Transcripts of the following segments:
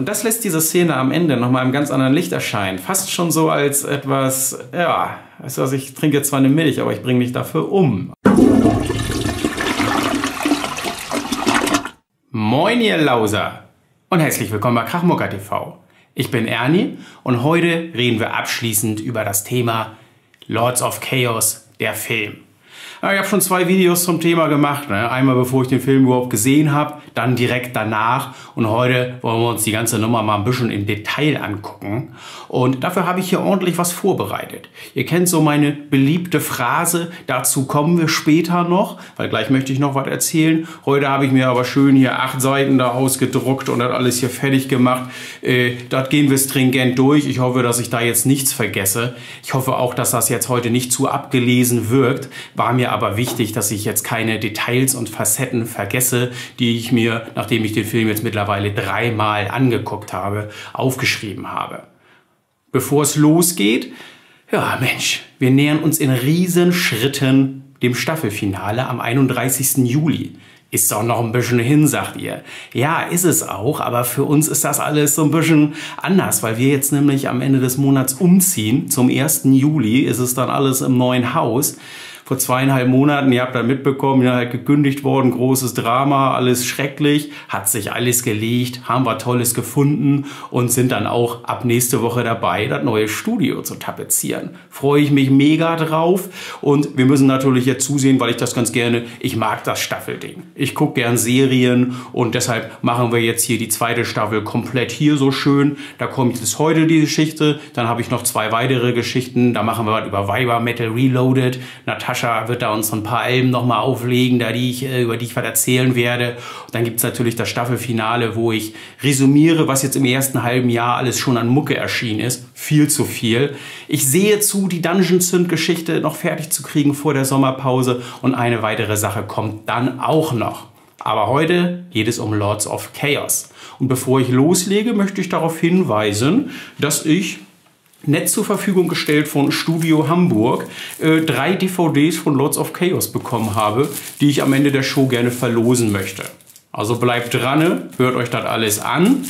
Und das lässt diese Szene am Ende nochmal im ganz anderen Licht erscheinen. Fast schon so als etwas, ja, was, ich trinke jetzt zwar eine Milch, aber ich bringe mich dafür um. Moin ihr Lauser und herzlich willkommen bei Krachmucker TV. Ich bin Ernie und heute reden wir abschließend über das Thema Lords of Chaos, der Film. Ich habe schon zwei Videos zum Thema gemacht. Ne? Einmal bevor ich den Film überhaupt gesehen habe, dann direkt danach. Und heute wollen wir uns die ganze Nummer mal ein bisschen im Detail angucken. Und dafür habe ich hier ordentlich was vorbereitet. Ihr kennt so meine beliebte Phrase, dazu kommen wir später noch, weil gleich möchte ich noch was erzählen. Heute habe ich mir aber schön hier acht Seiten da ausgedruckt und das alles hier fertig gemacht. Äh, das gehen wir stringent durch. Ich hoffe, dass ich da jetzt nichts vergesse. Ich hoffe auch, dass das jetzt heute nicht zu abgelesen wirkt. War mir aber wichtig, dass ich jetzt keine Details und Facetten vergesse, die ich mir, nachdem ich den Film jetzt mittlerweile dreimal angeguckt habe, aufgeschrieben habe. Bevor es losgeht, ja Mensch, wir nähern uns in Riesenschritten dem Staffelfinale am 31. Juli. Ist doch noch ein bisschen hin, sagt ihr. Ja, ist es auch, aber für uns ist das alles so ein bisschen anders, weil wir jetzt nämlich am Ende des Monats umziehen. Zum 1. Juli ist es dann alles im neuen Haus vor zweieinhalb Monaten, ihr habt da mitbekommen, ja, halt gekündigt worden, großes Drama, alles schrecklich, hat sich alles gelegt, haben wir Tolles gefunden und sind dann auch ab nächste Woche dabei, das neue Studio zu tapezieren. Freue ich mich mega drauf und wir müssen natürlich jetzt zusehen, weil ich das ganz gerne, ich mag das Staffelding. Ich gucke gern Serien und deshalb machen wir jetzt hier die zweite Staffel komplett hier so schön. Da kommt jetzt heute die Geschichte, dann habe ich noch zwei weitere Geschichten, da machen wir was über Viber Metal Reloaded, Natascha Sascha wird da uns ein paar Alben nochmal auflegen, da die ich, äh, über die ich was erzählen werde. Und dann gibt's natürlich das Staffelfinale, wo ich resümiere, was jetzt im ersten halben Jahr alles schon an Mucke erschienen ist. Viel zu viel. Ich sehe zu, die Dungeon Synth Geschichte noch fertig zu kriegen vor der Sommerpause. Und eine weitere Sache kommt dann auch noch. Aber heute geht es um Lords of Chaos. Und bevor ich loslege, möchte ich darauf hinweisen, dass ich nett zur Verfügung gestellt von Studio Hamburg äh, drei DVDs von Lords of Chaos bekommen habe, die ich am Ende der Show gerne verlosen möchte. Also bleibt dran, hört euch das alles an.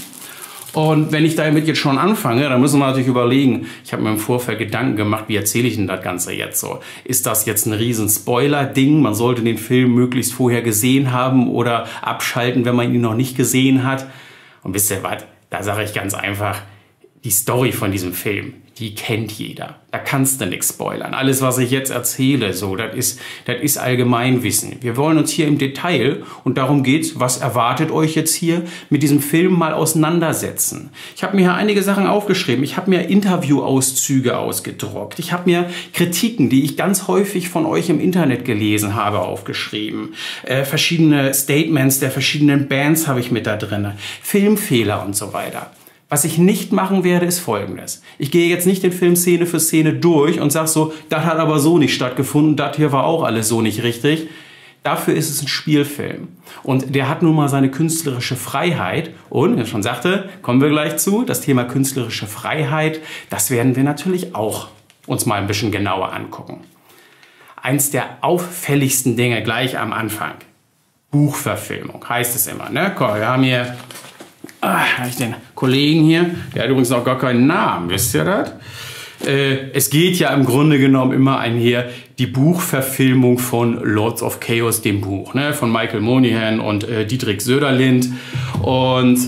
Und wenn ich damit jetzt schon anfange, dann müssen wir natürlich überlegen, ich habe mir im Vorfeld Gedanken gemacht, wie erzähle ich denn das Ganze jetzt so? Ist das jetzt ein riesen Spoiler-Ding? Man sollte den Film möglichst vorher gesehen haben oder abschalten, wenn man ihn noch nicht gesehen hat. Und wisst ihr was? Da sage ich ganz einfach, die Story von diesem Film, die kennt jeder. Da kannst du nichts spoilern. Alles, was ich jetzt erzähle, so, das ist, das ist Allgemeinwissen. Wir wollen uns hier im Detail, und darum geht's, was erwartet euch jetzt hier, mit diesem Film mal auseinandersetzen. Ich habe mir hier einige Sachen aufgeschrieben. Ich habe mir Interviewauszüge ausgedruckt. Ich habe mir Kritiken, die ich ganz häufig von euch im Internet gelesen habe, aufgeschrieben. Äh, verschiedene Statements der verschiedenen Bands habe ich mit da drin. Filmfehler und so weiter. Was ich nicht machen werde, ist folgendes. Ich gehe jetzt nicht den Film Szene für Szene durch und sage so, das hat aber so nicht stattgefunden, das hier war auch alles so nicht richtig. Dafür ist es ein Spielfilm. Und der hat nun mal seine künstlerische Freiheit. Und, wie ich schon sagte, kommen wir gleich zu, das Thema künstlerische Freiheit, das werden wir natürlich auch uns mal ein bisschen genauer angucken. Eins der auffälligsten Dinge gleich am Anfang. Buchverfilmung heißt es immer. Ne? Wir haben hier Ah, ich den Kollegen hier, der hat übrigens noch gar keinen Namen, wisst ihr das? Äh, es geht ja im Grunde genommen immer einher die Buchverfilmung von Lords of Chaos, dem Buch, ne, von Michael Monihan und äh, Dietrich Söderlind. Und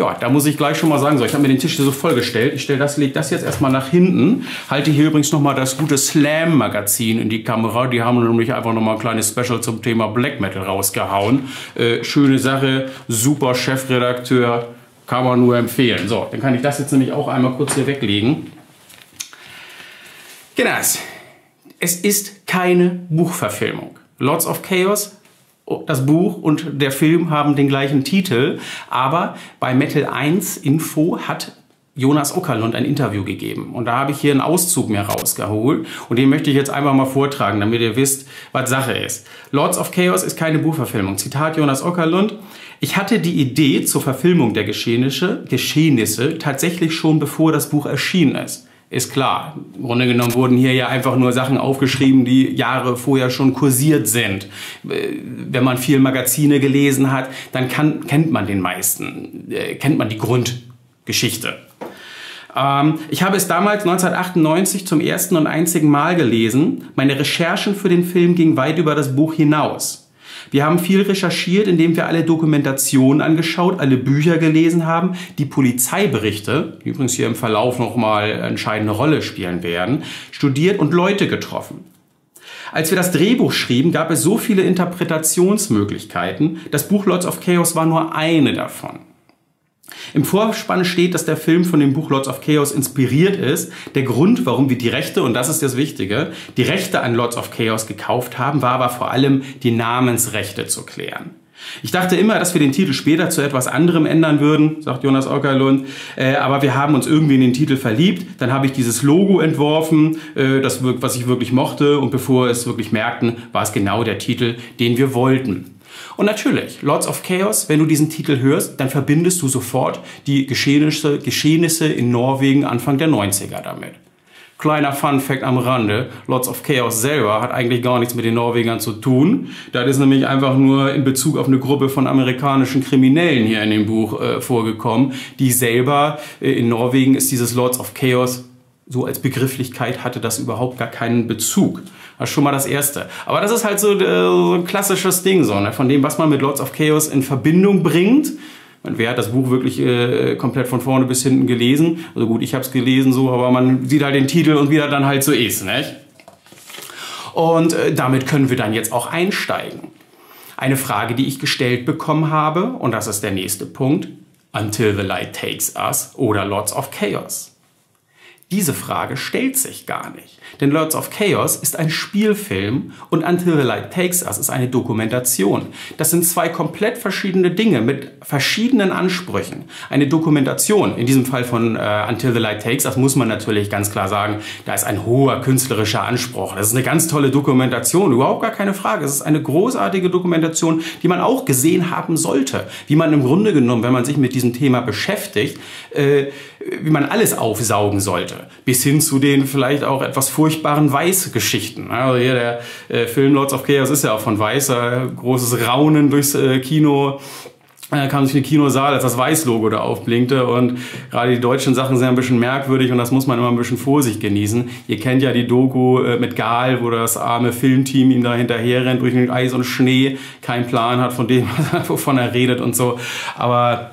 ja, da muss ich gleich schon mal sagen, so, ich habe mir den Tisch hier so vollgestellt. Ich stelle das, lege das jetzt erstmal nach hinten. Halte hier übrigens nochmal das gute Slam-Magazin in die Kamera. Die haben nämlich einfach nochmal ein kleines Special zum Thema Black Metal rausgehauen. Äh, schöne Sache, super Chefredakteur, kann man nur empfehlen. So, dann kann ich das jetzt nämlich auch einmal kurz hier weglegen. Genau. Es ist keine Buchverfilmung. Lords of Chaos das Buch und der Film haben den gleichen Titel, aber bei Metal 1 Info hat Jonas Ockerlund ein Interview gegeben. Und da habe ich hier einen Auszug mir rausgeholt und den möchte ich jetzt einfach mal vortragen, damit ihr wisst, was Sache ist. Lords of Chaos ist keine Buchverfilmung. Zitat Jonas Ockerlund. Ich hatte die Idee zur Verfilmung der Geschehnisse, Geschehnisse tatsächlich schon bevor das Buch erschienen ist. Ist klar. Im Grunde genommen wurden hier ja einfach nur Sachen aufgeschrieben, die Jahre vorher schon kursiert sind. Äh, wenn man viel Magazine gelesen hat, dann kann, kennt man den meisten, äh, kennt man die Grundgeschichte. Ähm, ich habe es damals 1998 zum ersten und einzigen Mal gelesen. Meine Recherchen für den Film gingen weit über das Buch hinaus. Wir haben viel recherchiert, indem wir alle Dokumentationen angeschaut, alle Bücher gelesen haben, die Polizeiberichte, die übrigens hier im Verlauf nochmal entscheidende Rolle spielen werden, studiert und Leute getroffen. Als wir das Drehbuch schrieben, gab es so viele Interpretationsmöglichkeiten. Das Buch Lords of Chaos war nur eine davon. Im Vorspann steht, dass der Film von dem Buch Lords of Chaos inspiriert ist. Der Grund, warum wir die Rechte, und das ist das Wichtige, die Rechte an Lords of Chaos gekauft haben, war aber vor allem die Namensrechte zu klären. Ich dachte immer, dass wir den Titel später zu etwas anderem ändern würden, sagt Jonas Ockerlund, äh, aber wir haben uns irgendwie in den Titel verliebt. Dann habe ich dieses Logo entworfen, äh, das, was ich wirklich mochte und bevor wir es wirklich merkten, war es genau der Titel, den wir wollten. Und natürlich, Lords of Chaos, wenn du diesen Titel hörst, dann verbindest du sofort die Geschehnisse, Geschehnisse in Norwegen Anfang der 90er damit. Kleiner Fun Fact am Rande, Lords of Chaos selber hat eigentlich gar nichts mit den Norwegern zu tun. Das ist nämlich einfach nur in Bezug auf eine Gruppe von amerikanischen Kriminellen hier in dem Buch äh, vorgekommen, die selber äh, in Norwegen ist dieses Lords of Chaos so als Begrifflichkeit hatte das überhaupt gar keinen Bezug. Das ist schon mal das Erste. Aber das ist halt so, äh, so ein klassisches Ding, so, ne? von dem, was man mit Lords of Chaos in Verbindung bringt. Man, wer hat das Buch wirklich äh, komplett von vorne bis hinten gelesen? Also gut, ich habe es gelesen so, aber man sieht halt den Titel und wie er dann halt so ist. Nicht? Und äh, damit können wir dann jetzt auch einsteigen. Eine Frage, die ich gestellt bekommen habe, und das ist der nächste Punkt, Until the Light Takes Us oder Lords of Chaos. Diese Frage stellt sich gar nicht. Denn Lords of Chaos ist ein Spielfilm und Until the Light Takes Us ist eine Dokumentation. Das sind zwei komplett verschiedene Dinge mit verschiedenen Ansprüchen. Eine Dokumentation, in diesem Fall von äh, Until the Light Takes Us, muss man natürlich ganz klar sagen, da ist ein hoher künstlerischer Anspruch. Das ist eine ganz tolle Dokumentation, überhaupt gar keine Frage. Es ist eine großartige Dokumentation, die man auch gesehen haben sollte. Wie man im Grunde genommen, wenn man sich mit diesem Thema beschäftigt, äh, wie man alles aufsaugen sollte. Bis hin zu den vielleicht auch etwas furchtbaren Weiß-Geschichten. Also hier der äh, Film Lords of Chaos ist ja auch von Weiß, äh, großes Raunen durchs äh, Kino. Da kam sich ein Kinosaal, als das Weiß-Logo da aufblinkte. Und gerade die deutschen Sachen sind ein bisschen merkwürdig und das muss man immer ein bisschen Vorsicht genießen. Ihr kennt ja die Doku mit Gal, wo das arme Filmteam ihm da hinterher rennt durch den Eis und Schnee, keinen Plan hat von dem, wovon er redet und so. Aber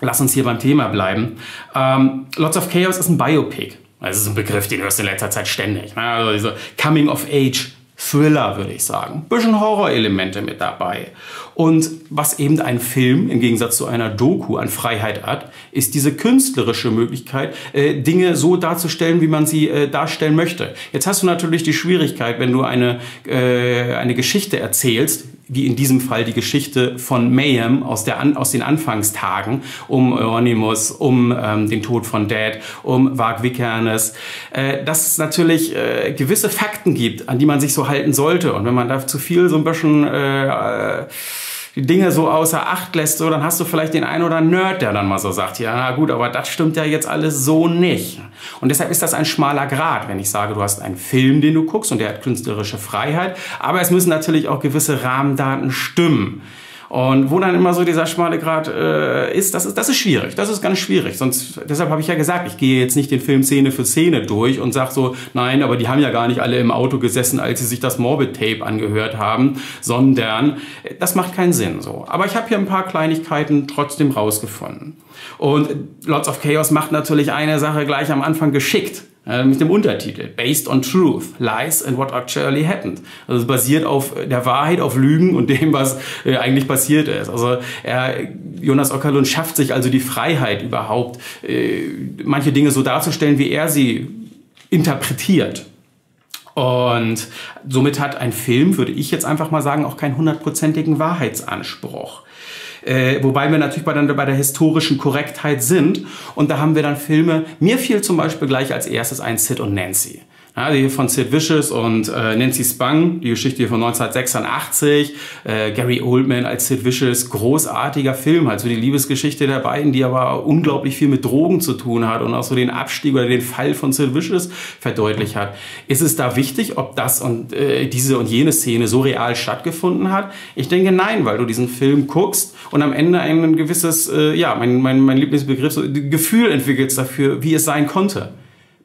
Lass uns hier beim Thema bleiben. Ähm, Lots of Chaos ist ein Biopic. Das ist ein Begriff, den hörst du in letzter Zeit ständig. Ne? Also diese Coming of Age Thriller, würde ich sagen. Bisschen Horrorelemente mit dabei. Und was eben ein Film im Gegensatz zu einer Doku an Freiheit hat, ist diese künstlerische Möglichkeit, äh, Dinge so darzustellen, wie man sie äh, darstellen möchte. Jetzt hast du natürlich die Schwierigkeit, wenn du eine, äh, eine Geschichte erzählst, wie in diesem Fall die Geschichte von Mayhem aus, der, aus den Anfangstagen um Euronymous, um ähm, den Tod von Dad, um Varg Vikernes, äh, dass es natürlich äh, gewisse Fakten gibt, an die man sich so halten sollte. Und wenn man da zu viel so ein bisschen äh, die Dinge so außer Acht lässt, so, dann hast du vielleicht den einen oder anderen Nerd, der dann mal so sagt, ja, na gut, aber das stimmt ja jetzt alles so nicht. Und deshalb ist das ein schmaler Grad, wenn ich sage, du hast einen Film, den du guckst und der hat künstlerische Freiheit, aber es müssen natürlich auch gewisse Rahmendaten stimmen. Und wo dann immer so dieser schmale Grad äh, ist, das ist, das ist schwierig. Das ist ganz schwierig. Sonst, deshalb habe ich ja gesagt, ich gehe jetzt nicht den Film Szene für Szene durch und sage so, nein, aber die haben ja gar nicht alle im Auto gesessen, als sie sich das Morbid Tape angehört haben, sondern das macht keinen Sinn so. Aber ich habe hier ein paar Kleinigkeiten trotzdem rausgefunden. Und Lots of Chaos macht natürlich eine Sache gleich am Anfang geschickt äh, mit dem Untertitel Based on Truth, Lies and What Actually Happened. Also basiert auf der Wahrheit, auf Lügen und dem, was äh, eigentlich passiert ist. Also er, Jonas Ockerlund schafft sich also die Freiheit überhaupt, äh, manche Dinge so darzustellen, wie er sie interpretiert. Und somit hat ein Film, würde ich jetzt einfach mal sagen, auch keinen hundertprozentigen Wahrheitsanspruch. Äh, wobei wir natürlich bei, dann bei der historischen Korrektheit sind. Und da haben wir dann Filme, mir fiel zum Beispiel gleich als erstes ein Sid und Nancy. Ja, die von Sid Vicious und äh, Nancy Spang, die Geschichte hier von 1986. Äh, Gary Oldman als Sid Vicious, großartiger Film, halt so die Liebesgeschichte der beiden, die aber unglaublich viel mit Drogen zu tun hat und auch so den Abstieg oder den Fall von Sid Vicious verdeutlicht hat. Ist es da wichtig, ob das und äh, diese und jene Szene so real stattgefunden hat? Ich denke nein, weil du diesen Film guckst und am Ende ein gewisses, äh, ja, mein, mein, mein Lieblingsbegriff, so, Gefühl entwickelst dafür, wie es sein konnte.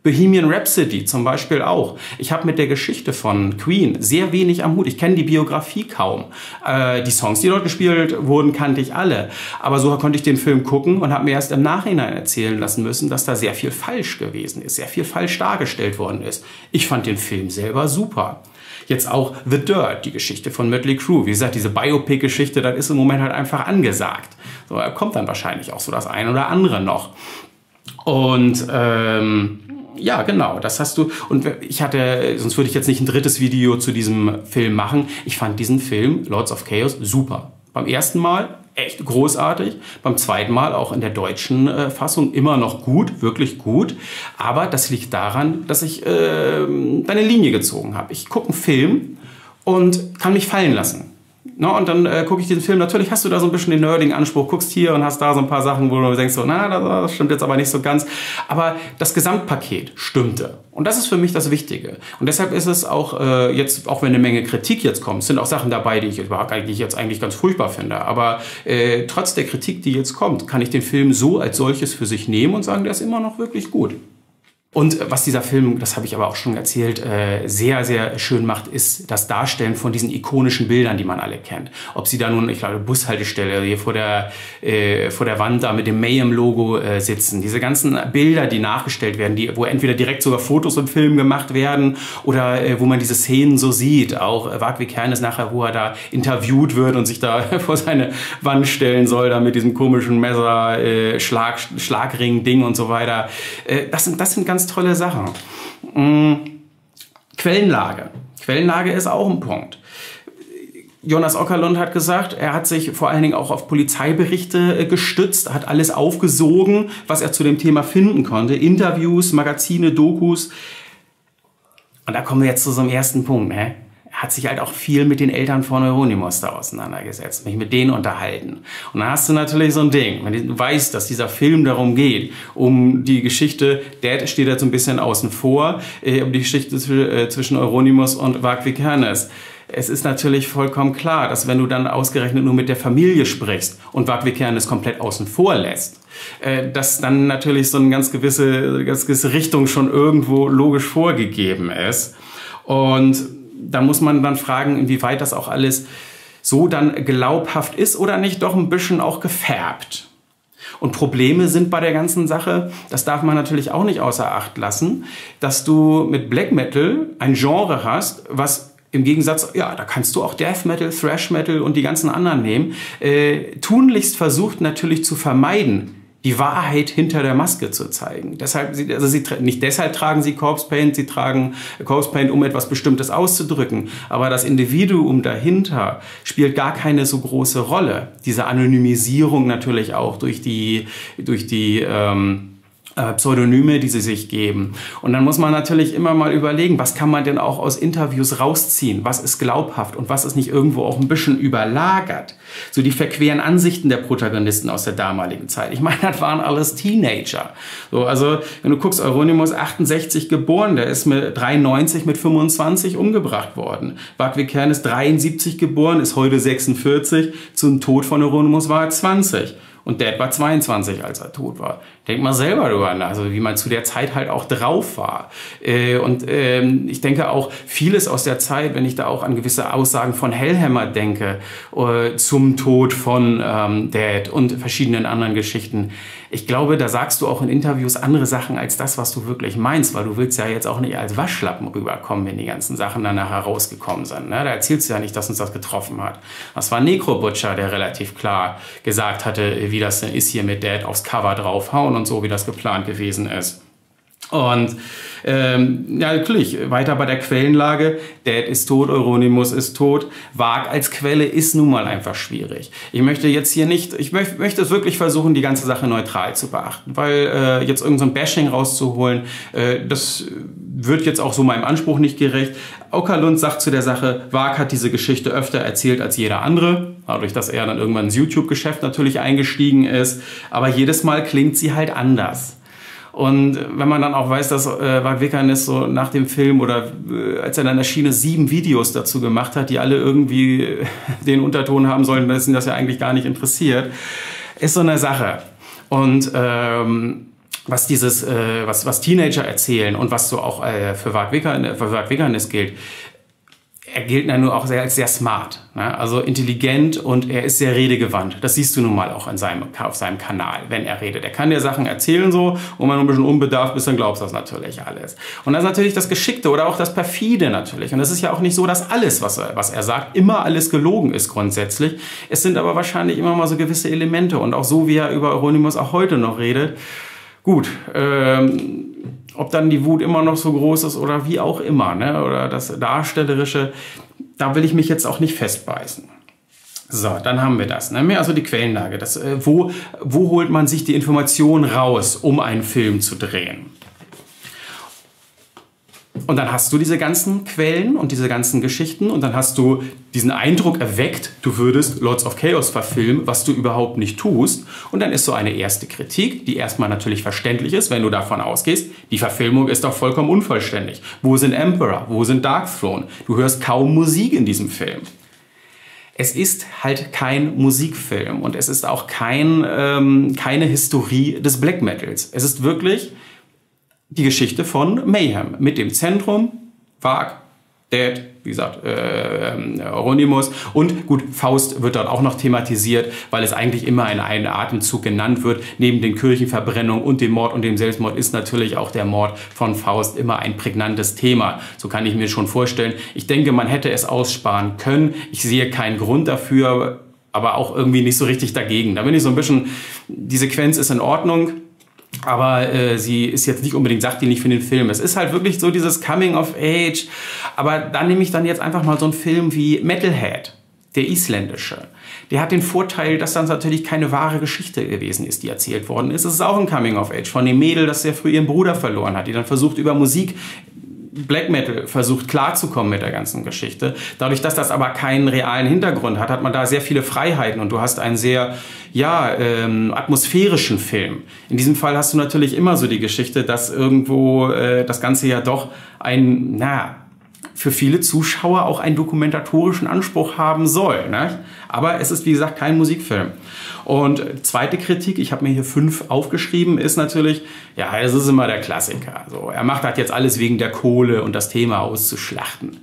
Bohemian Rhapsody zum Beispiel auch. Ich habe mit der Geschichte von Queen sehr wenig am Hut. Ich kenne die Biografie kaum. Äh, die Songs, die dort gespielt wurden, kannte ich alle. Aber so konnte ich den Film gucken und habe mir erst im Nachhinein erzählen lassen müssen, dass da sehr viel falsch gewesen ist, sehr viel falsch dargestellt worden ist. Ich fand den Film selber super. Jetzt auch The Dirt, die Geschichte von Mötley Crüe. Wie gesagt, diese Biopic-Geschichte, das ist im Moment halt einfach angesagt. So, da kommt dann wahrscheinlich auch so das ein oder andere noch. Und ähm, ja, genau, das hast du. Und ich hatte, sonst würde ich jetzt nicht ein drittes Video zu diesem Film machen. Ich fand diesen Film, Lords of Chaos, super. Beim ersten Mal echt großartig, beim zweiten Mal auch in der deutschen äh, Fassung immer noch gut, wirklich gut. Aber das liegt daran, dass ich äh, eine Linie gezogen habe. Ich gucke einen Film und kann mich fallen lassen. No, und dann äh, gucke ich den Film. Natürlich hast du da so ein bisschen den nerdigen Anspruch, guckst hier und hast da so ein paar Sachen, wo du denkst, so, na, das stimmt jetzt aber nicht so ganz. Aber das Gesamtpaket stimmte. Und das ist für mich das Wichtige. Und deshalb ist es auch äh, jetzt, auch wenn eine Menge Kritik jetzt kommt, sind auch Sachen dabei, die ich eigentlich jetzt eigentlich ganz furchtbar finde. Aber äh, trotz der Kritik, die jetzt kommt, kann ich den Film so als solches für sich nehmen und sagen, der ist immer noch wirklich gut. Und was dieser Film, das habe ich aber auch schon erzählt, äh, sehr, sehr schön macht, ist das Darstellen von diesen ikonischen Bildern, die man alle kennt. Ob sie da nun, ich glaube, Bushaltestelle hier vor der, äh, vor der Wand da mit dem Mayhem-Logo äh, sitzen. Diese ganzen Bilder, die nachgestellt werden, die, wo entweder direkt sogar Fotos im Film gemacht werden oder äh, wo man diese Szenen so sieht. Auch äh, Wagwig Kern ist nachher, wo er da interviewt wird und sich da vor seine Wand stellen soll, da mit diesem komischen Messer, äh, Schlag, Schlagring-Ding und so weiter. Äh, das, sind, das sind ganz tolle Sachen. Mhm. Quellenlage. Quellenlage ist auch ein Punkt. Jonas Ockerlund hat gesagt, er hat sich vor allen Dingen auch auf Polizeiberichte äh, gestützt, hat alles aufgesogen, was er zu dem Thema finden konnte. Interviews, Magazine, Dokus. Und da kommen wir jetzt zu so einem ersten Punkt. Ne? Hat sich halt auch viel mit den Eltern von Euronymous da auseinandergesetzt, mich mit denen unterhalten. Und dann hast du natürlich so ein Ding, wenn du weißt, dass dieser Film darum geht, um die Geschichte, Dad steht jetzt so ein bisschen außen vor, äh, um die Geschichte äh, zwischen Euronymous und Warwick Hernes. Es ist natürlich vollkommen klar, dass wenn du dann ausgerechnet nur mit der Familie sprichst und Warwick Hernes komplett außen vor lässt, äh, dass dann natürlich so eine ganz gewisse, ganz gewisse Richtung schon irgendwo logisch vorgegeben ist. Und da muss man dann fragen, inwieweit das auch alles so dann glaubhaft ist oder nicht doch ein bisschen auch gefärbt. Und Probleme sind bei der ganzen Sache, das darf man natürlich auch nicht außer Acht lassen, dass du mit Black Metal ein Genre hast, was im Gegensatz, ja, da kannst du auch Death Metal, Thrash Metal und die ganzen anderen nehmen, äh, tunlichst versucht natürlich zu vermeiden, die Wahrheit hinter der Maske zu zeigen. Deshalb, also sie, nicht deshalb tragen sie Corpse Paint, sie tragen Corpse Paint, um etwas Bestimmtes auszudrücken. Aber das Individuum dahinter spielt gar keine so große Rolle. Diese Anonymisierung natürlich auch durch die, durch die, ähm, äh, Pseudonyme, die sie sich geben. Und dann muss man natürlich immer mal überlegen, was kann man denn auch aus Interviews rausziehen? Was ist glaubhaft und was ist nicht irgendwo auch ein bisschen überlagert? So die verqueren Ansichten der Protagonisten aus der damaligen Zeit. Ich meine, das waren alles Teenager. So, also, wenn du guckst, Euronymous 68 geboren, der ist mit 93 mit 25 umgebracht worden. Warwick Kern ist 73 geboren, ist heute 46. Zum Tod von Euronymous war er 20. Und Dad war 22, als er tot war. Denk mal selber drüber nach, also wie man zu der Zeit halt auch drauf war. Äh, und ähm, ich denke auch vieles aus der Zeit, wenn ich da auch an gewisse Aussagen von Hellhammer denke, äh, zum Tod von ähm, Dad und verschiedenen anderen Geschichten. Ich glaube, da sagst du auch in Interviews andere Sachen als das, was du wirklich meinst, weil du willst ja jetzt auch nicht als Waschlappen rüberkommen, wenn die ganzen Sachen danach herausgekommen sind. Ne? Da erzählst du ja nicht, dass uns das getroffen hat. Das war Necro Butcher, der relativ klar gesagt hatte, wie das denn ist hier mit Dad aufs Cover draufhauen und so, wie das geplant gewesen ist. Und ähm, ja, natürlich, weiter bei der Quellenlage. Dad ist tot, Euronymous ist tot. Wag als Quelle ist nun mal einfach schwierig. Ich möchte jetzt hier nicht, ich möchte, möchte es wirklich versuchen, die ganze Sache neutral zu beachten, weil äh, jetzt irgendein so Bashing rauszuholen, äh, das wird jetzt auch so meinem Anspruch nicht gerecht. Okerlund sagt zu der Sache, Wag hat diese Geschichte öfter erzählt als jeder andere, dadurch, dass er dann irgendwann ins YouTube-Geschäft natürlich eingestiegen ist. Aber jedes Mal klingt sie halt anders. Und wenn man dann auch weiß, dass äh, Mark Wickernes so nach dem Film oder äh, als er dann erschien, sieben Videos dazu gemacht hat, die alle irgendwie äh, den Unterton haben sollen, dass ihn das ja eigentlich gar nicht interessiert, ist so eine Sache. Und ähm, was dieses, äh, was, was Teenager erzählen und was so auch äh, für Wag Wickernes gilt, er gilt ja nur auch sehr, als sehr smart, ne? also intelligent und er ist sehr redegewandt. Das siehst du nun mal auch in seinem, auf seinem Kanal, wenn er redet. Er kann dir Sachen erzählen so und wenn du ein bisschen unbedarft bist, dann glaubst du das natürlich alles. Und das ist natürlich das Geschickte oder auch das Perfide natürlich. Und es ist ja auch nicht so, dass alles, was er, was er sagt, immer alles gelogen ist grundsätzlich. Es sind aber wahrscheinlich immer mal so gewisse Elemente und auch so, wie er über Euronymous auch heute noch redet. Gut, ähm, ob dann die Wut immer noch so groß ist oder wie auch immer, ne? oder das Darstellerische, da will ich mich jetzt auch nicht festbeißen. So, dann haben wir das. Ne? Also die Quellenlage. Das, äh, wo, wo holt man sich die Information raus, um einen Film zu drehen? Und dann hast du diese ganzen Quellen und diese ganzen Geschichten und dann hast du diesen Eindruck erweckt, du würdest Lords of Chaos verfilmen, was du überhaupt nicht tust. Und dann ist so eine erste Kritik, die erstmal natürlich verständlich ist, wenn du davon ausgehst, die Verfilmung ist doch vollkommen unvollständig. Wo sind Emperor? Wo sind Dark Throne? Du hörst kaum Musik in diesem Film. Es ist halt kein Musikfilm und es ist auch kein, ähm, keine Historie des Black Metals. Es ist wirklich die Geschichte von Mayhem mit dem Zentrum, Wag, Dead, wie gesagt, äh, äh, Euronymous und gut, Faust wird dort auch noch thematisiert, weil es eigentlich immer in einem Atemzug genannt wird. Neben den Kirchenverbrennungen und dem Mord und dem Selbstmord ist natürlich auch der Mord von Faust immer ein prägnantes Thema. So kann ich mir schon vorstellen. Ich denke, man hätte es aussparen können. Ich sehe keinen Grund dafür, aber auch irgendwie nicht so richtig dagegen. Da bin ich so ein bisschen, die Sequenz ist in Ordnung aber äh, sie ist jetzt nicht unbedingt sachdienlich für den Film. Es ist halt wirklich so dieses Coming of Age. Aber dann nehme ich dann jetzt einfach mal so einen Film wie Metalhead, der isländische. Der hat den Vorteil, dass das natürlich keine wahre Geschichte gewesen ist, die erzählt worden ist. Es ist auch ein Coming of Age von dem Mädel, das sehr früh ihren Bruder verloren hat, die dann versucht über Musik Black Metal versucht klarzukommen mit der ganzen Geschichte. Dadurch, dass das aber keinen realen Hintergrund hat, hat man da sehr viele Freiheiten und du hast einen sehr ja, ähm, atmosphärischen Film. In diesem Fall hast du natürlich immer so die Geschichte, dass irgendwo äh, das Ganze ja doch ein, na, für viele Zuschauer auch einen dokumentatorischen Anspruch haben soll. Ne? Aber es ist, wie gesagt, kein Musikfilm. Und zweite Kritik, ich habe mir hier fünf aufgeschrieben, ist natürlich, ja, es ist immer der Klassiker. So, er macht halt jetzt alles wegen der Kohle und das Thema auszuschlachten.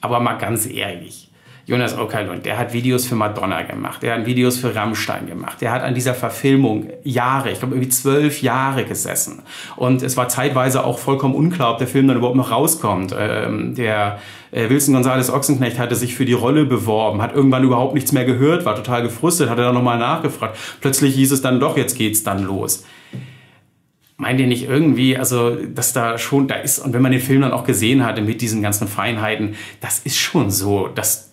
Aber mal ganz ehrlich, Jonas Okerlund, der hat Videos für Madonna gemacht, der hat Videos für Rammstein gemacht, der hat an dieser Verfilmung Jahre, ich glaube irgendwie zwölf Jahre gesessen. Und es war zeitweise auch vollkommen unklar, ob der Film dann überhaupt noch rauskommt. Ähm, der äh, Wilson Gonzales Ochsenknecht hatte sich für die Rolle beworben, hat irgendwann überhaupt nichts mehr gehört, war total gefrustet, hat er dann nochmal nachgefragt. Plötzlich hieß es dann doch, jetzt geht's dann los meint ihr nicht irgendwie, also, dass da schon, da ist, und wenn man den Film dann auch gesehen hatte mit diesen ganzen Feinheiten, das ist schon so, dass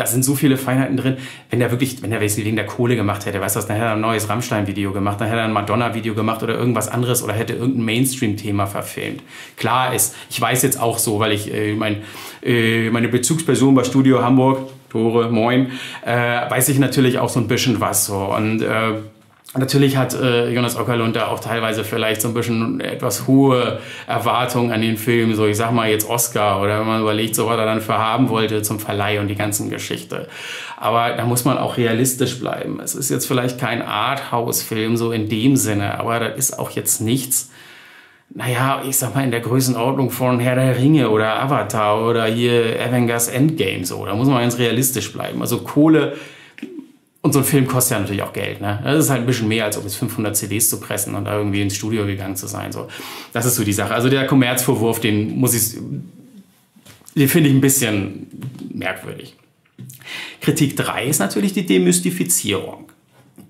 da sind so viele Feinheiten drin. Wenn der wirklich, wenn der wegen der Kohle gemacht hätte, weißt du, dann hätte er ein neues Rammstein-Video gemacht, dann hätte er ein Madonna-Video gemacht oder irgendwas anderes oder hätte irgendein Mainstream-Thema verfilmt. Klar ist, ich weiß jetzt auch so, weil ich äh, mein, äh, meine Bezugsperson bei Studio Hamburg, Tore, moin, äh, weiß ich natürlich auch so ein bisschen was so und äh, Natürlich hat äh, Jonas Ockerlund da auch teilweise vielleicht so ein bisschen etwas hohe Erwartungen an den Film, so ich sag mal jetzt Oscar oder wenn man überlegt, so was er dann für haben wollte zum Verleih und die ganzen Geschichte. Aber da muss man auch realistisch bleiben. Es ist jetzt vielleicht kein Arthouse-Film so in dem Sinne, aber das ist auch jetzt nichts, naja, ich sag mal in der Größenordnung von Herr der Ringe oder Avatar oder hier Avengers Endgame so. Da muss man ganz realistisch bleiben. Also Kohle und so ein Film kostet ja natürlich auch Geld. Ne? Das ist halt ein bisschen mehr, als ob es 500 CDs zu pressen und da irgendwie ins Studio gegangen zu sein. So. Das ist so die Sache. Also der Kommerzvorwurf, den muss ich, den finde ich ein bisschen merkwürdig. Kritik 3 ist natürlich die Demystifizierung.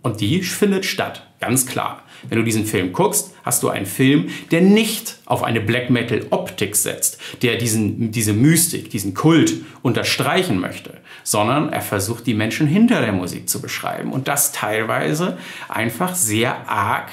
Und die findet statt, ganz klar. Wenn du diesen Film guckst, hast du einen Film, der nicht auf eine Black Metal Optik setzt, der diesen, diese Mystik, diesen Kult unterstreichen möchte, sondern er versucht, die Menschen hinter der Musik zu beschreiben und das teilweise einfach sehr arg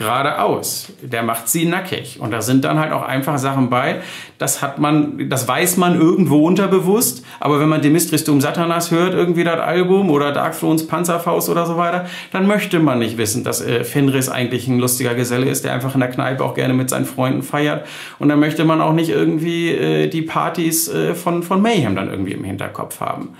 geradeaus. Der macht sie nackig. Und da sind dann halt auch einfach Sachen bei. Das hat man, das weiß man irgendwo unterbewusst. Aber wenn man Demistristum Satanas hört, irgendwie das Album oder Dark Thrones Panzerfaust oder so weiter, dann möchte man nicht wissen, dass äh, Fenris eigentlich ein lustiger Geselle ist, der einfach in der Kneipe auch gerne mit seinen Freunden feiert. Und dann möchte man auch nicht irgendwie äh, die Partys äh, von, von Mayhem dann irgendwie im Hinterkopf haben.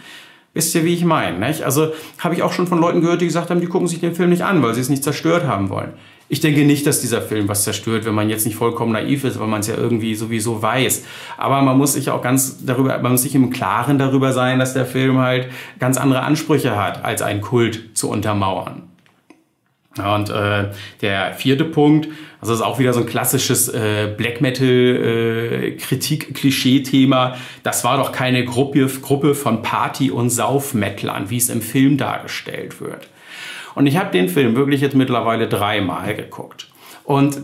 Wisst ihr, wie ich meine? Also habe ich auch schon von Leuten gehört, die gesagt haben, die gucken sich den Film nicht an, weil sie es nicht zerstört haben wollen. Ich denke nicht, dass dieser Film was zerstört, wenn man jetzt nicht vollkommen naiv ist, weil man es ja irgendwie sowieso weiß. Aber man muss sich auch ganz darüber, man muss sich im Klaren darüber sein, dass der Film halt ganz andere Ansprüche hat, als einen Kult zu untermauern. Und äh, der vierte Punkt, also ist auch wieder so ein klassisches äh, Black Metal äh, Kritik-Klischee-Thema. Das war doch keine Gruppe, Gruppe von Party- und Saufmettlern, wie es im Film dargestellt wird. Und ich habe den Film wirklich jetzt mittlerweile dreimal geguckt. Und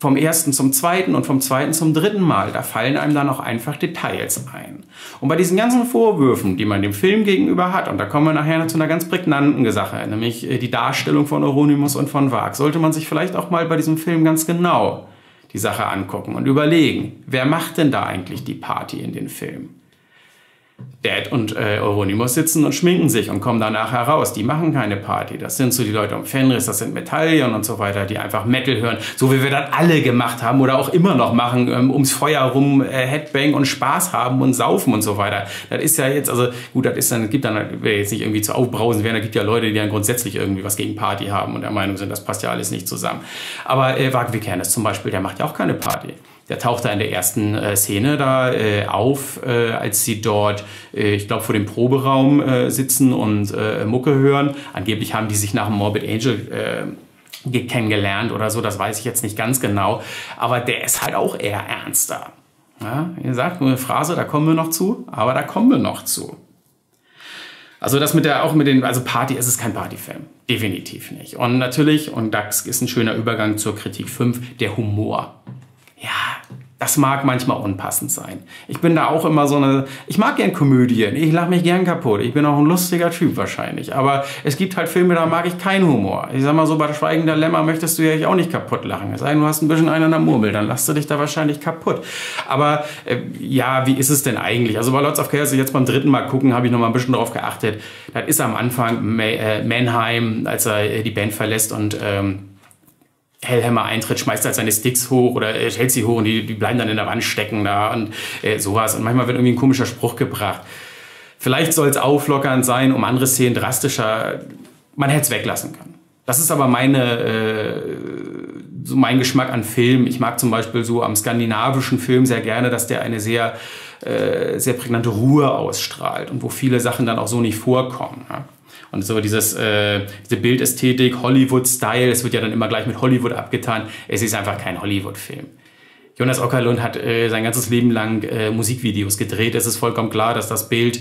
vom ersten zum zweiten und vom zweiten zum dritten Mal, da fallen einem dann auch einfach Details ein. Und bei diesen ganzen Vorwürfen, die man dem Film gegenüber hat, und da kommen wir nachher zu einer ganz prägnanten Sache, nämlich äh, die Darstellung von Euronymous und von Wag, sollte man sich vielleicht auch mal bei diesem Film ganz genau die Sache angucken und überlegen, wer macht denn da eigentlich die Party in den Film? Dad und äh, Euronymous sitzen und schminken sich und kommen danach heraus. Die machen keine Party. Das sind so die Leute um Fenris, das sind Metallion und so weiter, die einfach Metal hören, so wie wir das alle gemacht haben oder auch immer noch machen, ähm, ums Feuer rum äh, Headbang und Spaß haben und saufen und so weiter. Das ist ja jetzt, also gut, das ist dann, gibt dann, will jetzt nicht irgendwie zu aufbrausen werden, da gibt ja Leute, die dann grundsätzlich irgendwie was gegen Party haben und der Meinung sind, das passt ja alles nicht zusammen. Aber äh, Wagner Kernes zum Beispiel, der macht ja auch keine Party. Der taucht da in der ersten äh, Szene da äh, auf, äh, als sie dort, äh, ich glaube, vor dem Proberaum äh, sitzen und äh, Mucke hören. Angeblich haben die sich nach dem Morbid Angel kennengelernt oder so, das weiß ich jetzt nicht ganz genau. Aber der ist halt auch eher ernster. Ja, ihr sagt nur eine Phrase, da kommen wir noch zu, aber da kommen wir noch zu. Also das mit der, auch mit den, also Party, es ist kein Partyfilm. Definitiv nicht. Und natürlich, und das ist ein schöner Übergang zur Kritik 5, der Humor. Ja, das mag manchmal unpassend sein. Ich bin da auch immer so eine, ich mag gern Komödien, ich lache mich gern kaputt, ich bin auch ein lustiger Typ wahrscheinlich, aber es gibt halt Filme, da mag ich keinen Humor. Ich sag mal so, bei der Schweigender Lämmer möchtest du ja auch nicht kaputt lachen. Es sei denn, du hast ein bisschen einen an der Murmel, dann lachst du dich da wahrscheinlich kaputt. Aber äh, ja, wie ist es denn eigentlich? Also bei Lots of Chaos, jetzt beim dritten Mal gucken, habe ich noch mal ein bisschen drauf geachtet. Das ist am Anfang May, äh, Mannheim, als er äh, die Band verlässt und ähm, Hellhammer eintritt, schmeißt halt seine Sticks hoch oder äh, hält sie hoch und die, die bleiben dann in der Wand stecken da und äh, sowas. Und manchmal wird irgendwie ein komischer Spruch gebracht. Vielleicht soll es auflockernd sein, um andere Szenen drastischer. Man hätte es weglassen können. Das ist aber meine, äh, so mein Geschmack an Film. Ich mag zum Beispiel so am skandinavischen Film sehr gerne, dass der eine sehr, äh, sehr prägnante Ruhe ausstrahlt und wo viele Sachen dann auch so nicht vorkommen. Ja? Und so dieses, äh, diese Bildästhetik, Hollywood-Style, es wird ja dann immer gleich mit Hollywood abgetan. Es ist einfach kein Hollywood-Film. Jonas Ockerlund hat äh, sein ganzes Leben lang äh, Musikvideos gedreht. Es ist vollkommen klar, dass das Bild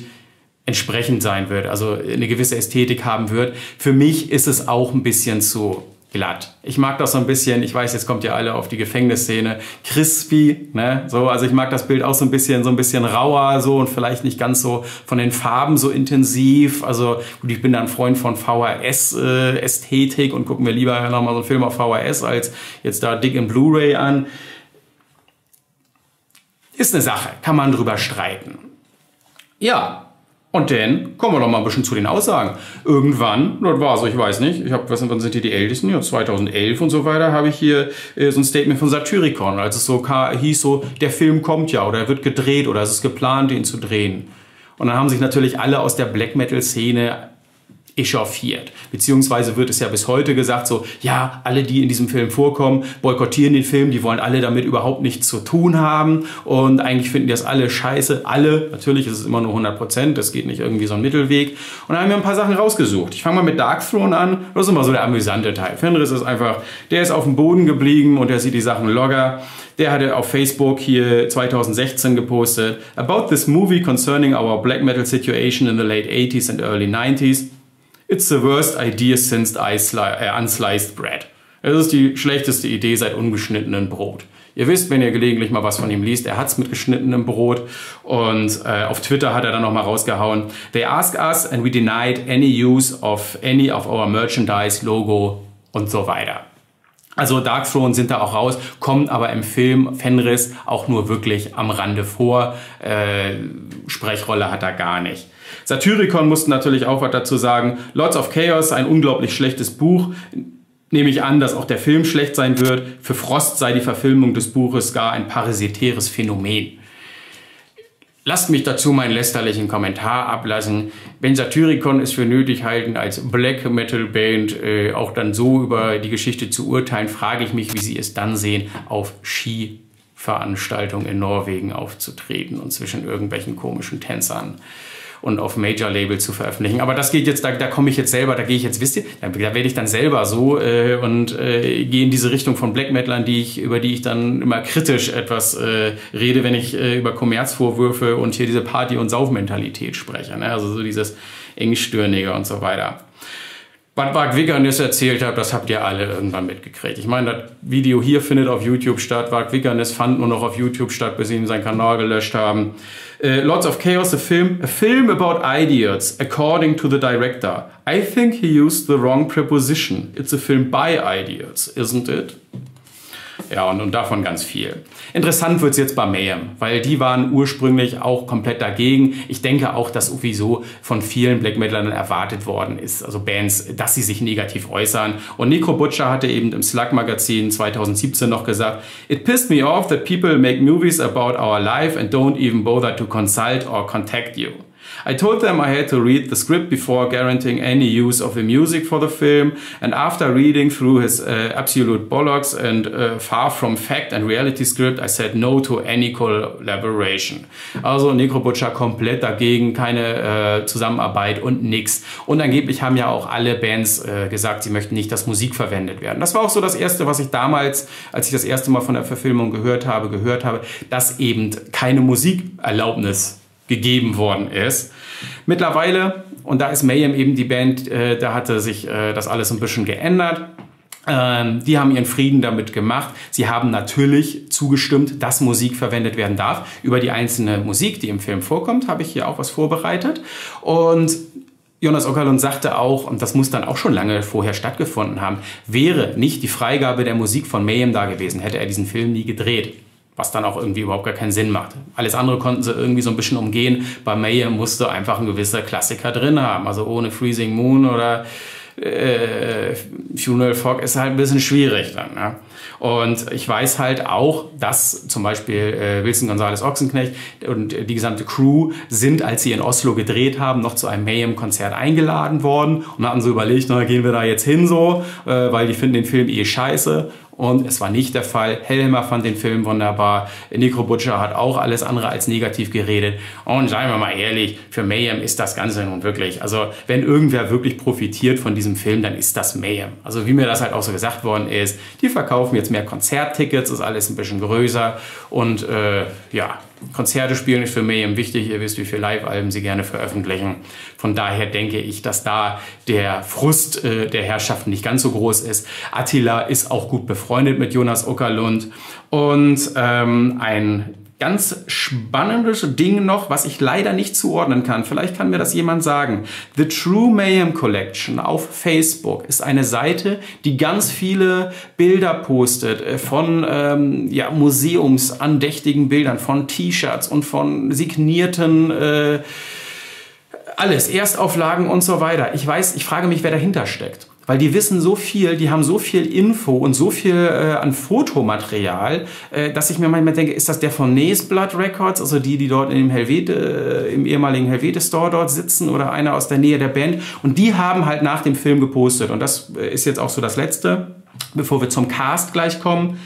entsprechend sein wird, also eine gewisse Ästhetik haben wird. Für mich ist es auch ein bisschen zu glatt. Ich mag das so ein bisschen, ich weiß, jetzt kommt ja alle auf die Gefängnisszene, crispy, ne, so, also ich mag das Bild auch so ein bisschen, so ein bisschen rauer, so und vielleicht nicht ganz so von den Farben so intensiv, also gut, ich bin da ein Freund von VHS-Ästhetik äh, und gucken mir lieber nochmal so einen Film auf VHS als jetzt da dick in Blu-ray an. Ist eine Sache, kann man drüber streiten. Ja, und dann kommen wir doch mal ein bisschen zu den Aussagen. Irgendwann, das war so, ich weiß nicht, ich habe, was wann sind die die Ältesten? Ja, 2011 und so weiter, habe ich hier äh, so ein Statement von Satyricon, als es so hieß, so, der Film kommt ja oder er wird gedreht oder es ist geplant, ihn zu drehen. Und dann haben sich natürlich alle aus der Black Metal-Szene echauffiert. Beziehungsweise wird es ja bis heute gesagt, so, ja, alle, die in diesem Film vorkommen, boykottieren den Film, die wollen alle damit überhaupt nichts zu tun haben und eigentlich finden die das alle scheiße. Alle, natürlich ist es immer nur 100 Prozent, das geht nicht irgendwie so ein Mittelweg. Und da haben wir ein paar Sachen rausgesucht. Ich fange mal mit Dark Throne an, das ist immer so der amüsante Teil. Fenris ist einfach, der ist auf dem Boden geblieben und der sieht die Sachen logger. Der hatte auf Facebook hier 2016 gepostet, About this movie concerning our black metal situation in the late 80s and early 90s. It's the worst idea since äh, unsliced bread. Es ist die schlechteste Idee seit ungeschnittenem Brot. Ihr wisst, wenn ihr gelegentlich mal was von ihm liest, er hat's mit geschnittenem Brot und äh, auf Twitter hat er dann nochmal rausgehauen, They asked us and we denied any use of any of our merchandise, Logo und so weiter. Also Dark Throne sind da auch raus, kommt aber im Film Fenris auch nur wirklich am Rande vor. Äh, Sprechrolle hat er gar nicht. Satyricon mussten natürlich auch was dazu sagen. Lords of Chaos, ein unglaublich schlechtes Buch. Nehme ich an, dass auch der Film schlecht sein wird. Für Frost sei die Verfilmung des Buches gar ein parasitäres Phänomen. Lasst mich dazu meinen lästerlichen Kommentar ablassen. Wenn Satyricon es für nötig halten, als Black Metal Band äh, auch dann so über die Geschichte zu urteilen, frage ich mich, wie sie es dann sehen, auf Skiveranstaltungen in Norwegen aufzutreten und zwischen irgendwelchen komischen Tänzern und auf Major-Label zu veröffentlichen. Aber das geht jetzt, da, da komme ich jetzt selber, da gehe ich jetzt, wisst ihr, da, da werde ich dann selber so äh, und äh, gehe in diese Richtung von Black Metalern, die ich, über die ich dann immer kritisch etwas äh, rede, wenn ich äh, über Kommerzvorwürfe und hier diese Party- und Saufmentalität spreche. Ne? Also so dieses Engstirnige und so weiter. Was Mark Wiggernis erzählt hat, das habt ihr alle irgendwann mitgekriegt. Ich meine, das Video hier findet auf YouTube statt. Mark Wiggernis fand nur noch auf YouTube statt, bis sie ihm seinen Kanal gelöscht haben. Uh, Lords of Chaos, a film, a film about idiots, according to the director. I think he used the wrong preposition. It's a film by idiots, isn't it? Ja, und, und davon ganz viel. Interessant wird es jetzt bei Mayhem, weil die waren ursprünglich auch komplett dagegen. Ich denke auch, dass sowieso von vielen Black Metalern erwartet worden ist, also Bands, dass sie sich negativ äußern. Und Nico Butcher hatte eben im Slug Magazin 2017 noch gesagt, It pissed me off that people make movies about our life and don't even bother to consult or contact you. I told them I had to read the script before guaranteeing any use of the music for the film, and after reading through his uh, absolute bollocks and uh, far from fact and reality script, I said no to any collaboration. Also Necro Butcher komplett dagegen, keine äh, Zusammenarbeit und nix. Und angeblich haben ja auch alle Bands äh, gesagt, sie möchten nicht, dass Musik verwendet werden. Das war auch so das Erste, was ich damals, als ich das erste Mal von der Verfilmung gehört habe, gehört habe, dass eben keine Musikerlaubnis gegeben worden ist. Mittlerweile, und da ist Mayhem eben die Band, äh, da hatte sich äh, das alles ein bisschen geändert. Ähm, die haben ihren Frieden damit gemacht. Sie haben natürlich zugestimmt, dass Musik verwendet werden darf. Über die einzelne Musik, die im Film vorkommt, habe ich hier auch was vorbereitet. Und Jonas Ockerlund sagte auch, und das muss dann auch schon lange vorher stattgefunden haben, wäre nicht die Freigabe der Musik von Mayhem da gewesen, hätte er diesen Film nie gedreht was dann auch irgendwie überhaupt gar keinen Sinn macht. Alles andere konnten sie irgendwie so ein bisschen umgehen. Bei Mayhem musste einfach ein gewisser Klassiker drin haben. Also ohne Freezing Moon oder äh, Funeral Fog ist halt ein bisschen schwierig dann. Ne? Und ich weiß halt auch, dass zum Beispiel äh, Wilson Gonzales Ochsenknecht und die gesamte Crew sind, als sie in Oslo gedreht haben, noch zu einem Mayhem-Konzert eingeladen worden und hatten so überlegt, na, gehen wir da jetzt hin so, äh, weil die finden den Film eh scheiße und es war nicht der Fall. Helmer fand den Film wunderbar. Nico Butcher hat auch alles andere als negativ geredet. Und seien wir mal ehrlich, für Mayhem ist das Ganze nun wirklich, also wenn irgendwer wirklich profitiert von diesem Film, dann ist das Mayhem. Also wie mir das halt auch so gesagt worden ist, die verkaufen jetzt mehr Konzerttickets, ist alles ein bisschen größer und äh, ja, Konzerte spielen ist für Mayhem wichtig. Ihr wisst, wie viele Live-Alben sie gerne veröffentlichen. Von daher denke ich, dass da der Frust äh, der Herrschaften nicht ganz so groß ist. Attila ist auch gut befreundet mit Jonas Ockerlund. Und ähm, ein ganz spannendes Ding noch, was ich leider nicht zuordnen kann. Vielleicht kann mir das jemand sagen. The True Mayhem Collection auf Facebook ist eine Seite, die ganz viele Bilder postet äh, von ähm, ja, museumsandächtigen Bildern, von T-Shirts und von signierten äh, alles, Erstauflagen und so weiter. Ich weiß, ich frage mich, wer dahinter steckt weil die wissen so viel, die haben so viel Info und so viel äh, an Fotomaterial, äh, dass ich mir manchmal denke, ist das der von Nes Blood Records, also die, die dort im Helvete, äh, im ehemaligen Helvete Store dort sitzen oder einer aus der Nähe der Band und die haben halt nach dem Film gepostet und das äh, ist jetzt auch so das Letzte, bevor wir zum Cast gleich kommen.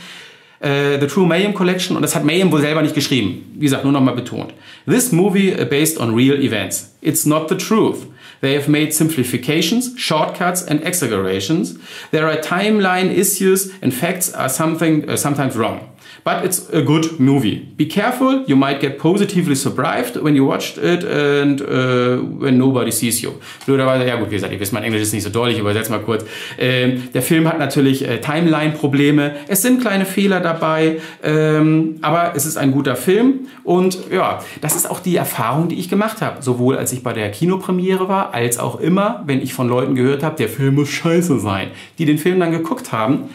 Uh, The True Mayhem Collection und das hat Mayhem wohl selber nicht geschrieben. Wie gesagt, nur nochmal betont. This movie based on real events. It's not the truth. They have made simplifications, shortcuts, and exaggerations. There are timeline issues and facts are something uh, sometimes wrong. But it's a good movie. Be careful, you might get positively surprised when you watched it and uh, when nobody sees you. Blöderweise, ja gut, wie gesagt, ihr wisst, mein Englisch ist nicht so doll, ich übersetze mal kurz. Ähm, der Film hat natürlich äh, Timeline-Probleme. Es sind kleine Fehler dabei, ähm, aber es ist ein guter Film und ja, das ist auch die Erfahrung, die ich gemacht habe. Sowohl als ich bei der Kinopremiere war, als auch immer, wenn ich von Leuten gehört habe, der Film muss scheiße sein, die den Film dann geguckt haben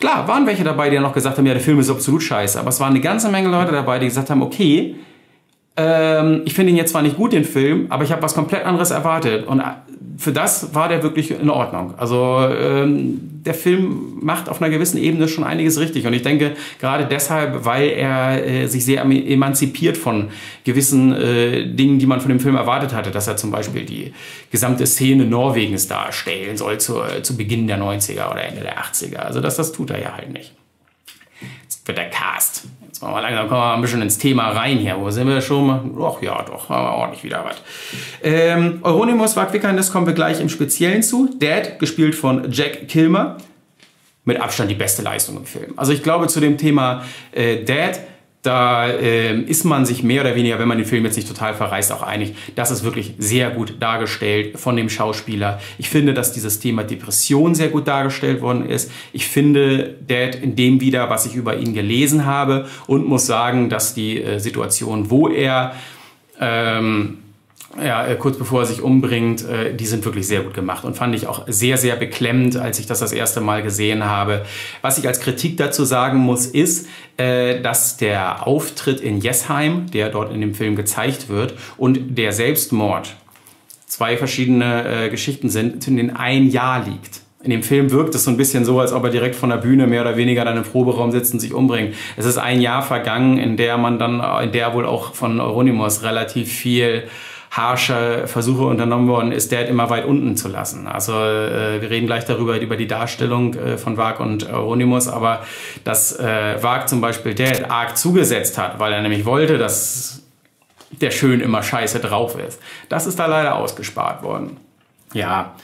Klar, waren welche dabei, die noch gesagt haben, ja, der Film ist absolut scheiße. Aber es waren eine ganze Menge Leute dabei, die gesagt haben, okay, ähm, ich finde ihn jetzt zwar nicht gut, den Film, aber ich habe was komplett anderes erwartet. Und äh, für das war der wirklich in Ordnung. Also ähm, der Film macht auf einer gewissen Ebene schon einiges richtig. Und ich denke, gerade deshalb, weil er äh, sich sehr emanzipiert von gewissen äh, Dingen, die man von dem Film erwartet hatte, dass er zum Beispiel die gesamte Szene Norwegens darstellen soll zu, äh, zu Beginn der 90er oder Ende der 80er. Also das, das tut er ja halt nicht. Jetzt wird der Cast. Jetzt machen wir langsam kommen wir ein bisschen ins Thema rein hier. Wo sind wir schon? Ach ja, doch, haben ordentlich wieder was. Ähm, Euronymous Wagwickernes kommen wir gleich im Speziellen zu. Dad, gespielt von Jack Kilmer. Mit Abstand die beste Leistung im Film. Also ich glaube zu dem Thema äh, Dad da äh, ist man sich mehr oder weniger, wenn man den Film jetzt nicht total verreißt, auch einig. Das ist wirklich sehr gut dargestellt von dem Schauspieler. Ich finde, dass dieses Thema Depression sehr gut dargestellt worden ist. Ich finde Dad in dem wieder, was ich über ihn gelesen habe und muss sagen, dass die äh, Situation, wo er ähm, ja, äh, kurz bevor er sich umbringt, äh, die sind wirklich sehr gut gemacht und fand ich auch sehr, sehr beklemmend, als ich das das erste Mal gesehen habe. Was ich als Kritik dazu sagen muss, ist, äh, dass der Auftritt in Jesheim, der dort in dem Film gezeigt wird, und der Selbstmord zwei verschiedene Geschichten sind, in denen ein Jahr liegt. In dem Film wirkt es so ein bisschen so, als ob er direkt von der Bühne mehr oder weniger dann im Proberaum sitzt und sich umbringt. Es ist ein Jahr vergangen, in der man dann, in der wohl auch von Euronymous relativ viel harsche Versuche unternommen worden ist, Dad immer weit unten zu lassen. Also äh, wir reden gleich darüber, über die Darstellung äh, von Wag und Euronymous, aber dass äh, Wag zum Beispiel Dad arg zugesetzt hat, weil er nämlich wollte, dass der schön immer scheiße drauf ist. Das ist da leider ausgespart worden. Ja,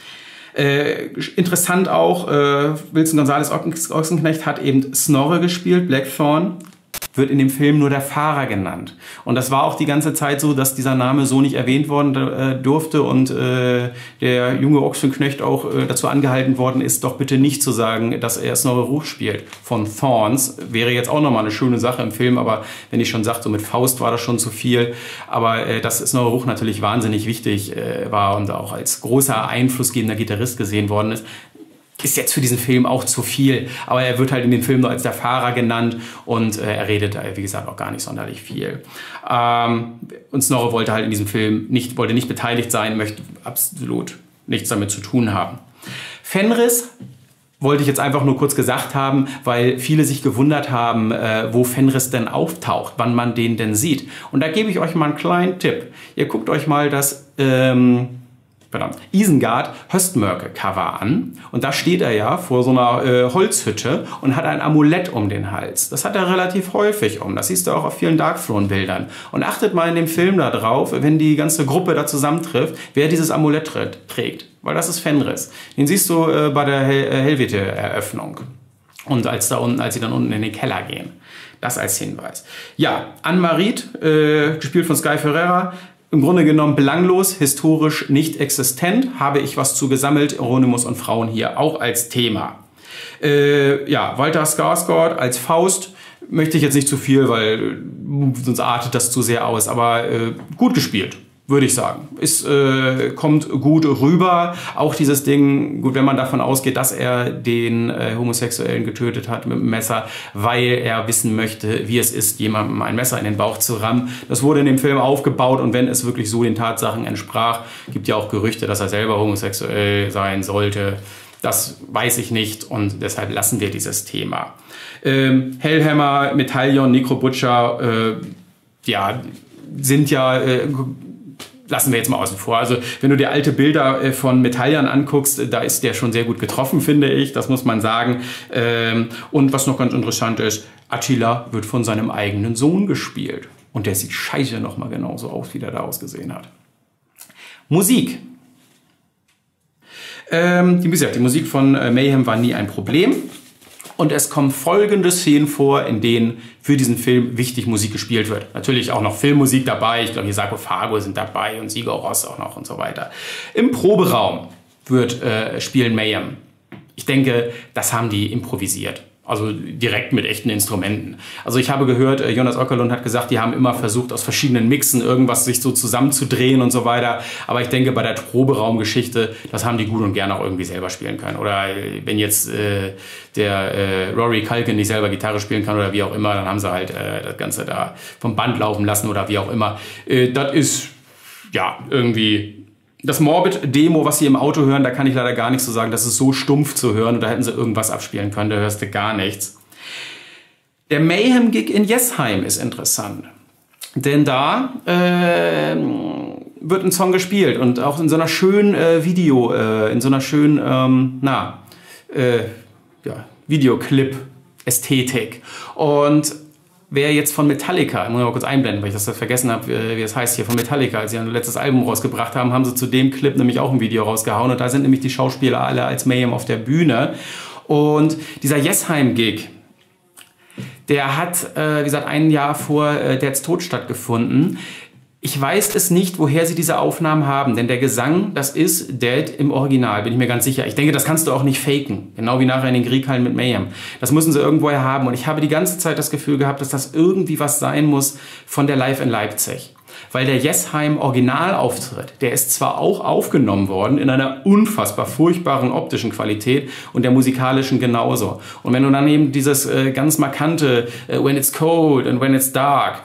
äh, interessant auch, äh, Wilson Gonzales Ochsenknecht hat eben Snorre gespielt, Blackthorn wird in dem Film nur der Fahrer genannt. Und das war auch die ganze Zeit so, dass dieser Name so nicht erwähnt worden äh, durfte und äh, der junge Ochsenknecht auch äh, dazu angehalten worden ist, doch bitte nicht zu sagen, dass er Snorre Ruch spielt. Von Thorns wäre jetzt auch nochmal eine schöne Sache im Film, aber wenn ich schon sagte, so mit Faust war das schon zu viel. Aber äh, dass Snorre Ruch natürlich wahnsinnig wichtig äh, war und auch als großer einflussgebender Gitarrist gesehen worden ist, ist jetzt für diesen Film auch zu viel. Aber er wird halt in den Film nur als der Fahrer genannt und äh, er redet, äh, wie gesagt, auch gar nicht sonderlich viel. Ähm, und Snorre wollte halt in diesem Film nicht, wollte nicht beteiligt sein, möchte absolut nichts damit zu tun haben. Fenris wollte ich jetzt einfach nur kurz gesagt haben, weil viele sich gewundert haben, äh, wo Fenris denn auftaucht, wann man den denn sieht. Und da gebe ich euch mal einen kleinen Tipp. Ihr guckt euch mal das ähm, verdammt, Isengard Höstmörke Cover an. Und da steht er ja vor so einer äh, Holzhütte und hat ein Amulett um den Hals. Das hat er relativ häufig um. Das siehst du auch auf vielen Darkthrone-Bildern. Und achtet mal in dem Film da drauf, wenn die ganze Gruppe da zusammentrifft, wer dieses Amulett trägt. Weil das ist Fenris. Den siehst du äh, bei der Hel äh, Helvete-Eröffnung. Und als, da unten, als sie dann unten in den Keller gehen. Das als Hinweis. Ja, Anne-Marit, äh, gespielt von Sky Ferreira, im Grunde genommen belanglos, historisch nicht existent, habe ich was zu gesammelt, Euronymous und Frauen hier auch als Thema. Äh, ja, Walter Skarsgård als Faust möchte ich jetzt nicht zu viel, weil sonst artet das zu sehr aus, aber äh, gut gespielt würde ich sagen. Es äh, kommt gut rüber. Auch dieses Ding, gut, wenn man davon ausgeht, dass er den äh, Homosexuellen getötet hat mit dem Messer, weil er wissen möchte, wie es ist, jemandem ein Messer in den Bauch zu rammen. Das wurde in dem Film aufgebaut und wenn es wirklich so den Tatsachen entsprach, gibt ja auch Gerüchte, dass er selber homosexuell sein sollte. Das weiß ich nicht und deshalb lassen wir dieses Thema. Ähm, Hellhammer, Metallion, Necro Butcher, äh, ja, sind ja äh, lassen wir jetzt mal außen vor. Also wenn du dir alte Bilder äh, von Metallian anguckst, äh, da ist der schon sehr gut getroffen, finde ich. Das muss man sagen. Ähm, und was noch ganz interessant ist, Attila wird von seinem eigenen Sohn gespielt. Und der sieht scheiße nochmal genauso aus, wie der da ausgesehen hat. Musik. Ähm, wie gesagt, die Musik von äh, Mayhem war nie ein Problem. Und es kommen folgende Szenen vor, in denen für diesen Film wichtig Musik gespielt wird. Natürlich auch noch Filmmusik dabei. Ich glaube, hier Sarkophago sind dabei und Sigur Ross auch noch und so weiter. Im Proberaum wird äh, spielen Mayhem. Ich denke, das haben die improvisiert. Also direkt mit echten Instrumenten. Also ich habe gehört, äh, Jonas Ockerlund hat gesagt, die haben immer versucht, aus verschiedenen Mixen irgendwas sich so zusammenzudrehen und so weiter. Aber ich denke, bei der Proberaumgeschichte, das haben die gut und gerne auch irgendwie selber spielen können. Oder äh, wenn jetzt äh, der äh, Rory Culkin nicht selber Gitarre spielen kann oder wie auch immer, dann haben sie halt äh, das Ganze da vom Band laufen lassen oder wie auch immer. Äh, das ist ja irgendwie das Morbid-Demo, was Sie im Auto hören, da kann ich leider gar nichts zu sagen. Das ist so stumpf zu hören und da hätten sie irgendwas abspielen können, da hörst du gar nichts. Der Mayhem-Gig in Jesheim ist interessant. Denn da äh, wird ein Song gespielt und auch in so einer schönen äh, Video, äh, in so einer schönen, ähm, na, äh, ja, Videoclip-Ästhetik. Und wer jetzt von Metallica, ich muss mal kurz einblenden, weil ich das vergessen habe, wie es heißt hier, von Metallica, als sie ein letztes Album rausgebracht haben, haben sie zu dem Clip nämlich auch ein Video rausgehauen und da sind nämlich die Schauspieler alle als Mayhem auf der Bühne. Und dieser Yesheim-Gig, der hat, äh, wie gesagt, ein Jahr vor äh, Dads Tod stattgefunden. Ich weiß es nicht, woher sie diese Aufnahmen haben, denn der Gesang, das ist Dead im Original, bin ich mir ganz sicher. Ich denke, das kannst du auch nicht faken, genau wie nachher in den Grieghallen mit Mayhem. Das müssen sie irgendwoher haben und ich habe die ganze Zeit das Gefühl gehabt, dass das irgendwie was sein muss von der Live in Leipzig. Weil der Yesheim Originalauftritt, der ist zwar auch aufgenommen worden in einer unfassbar furchtbaren optischen Qualität und der musikalischen genauso. Und wenn du dann eben dieses äh, ganz markante äh, When it's cold and when it's dark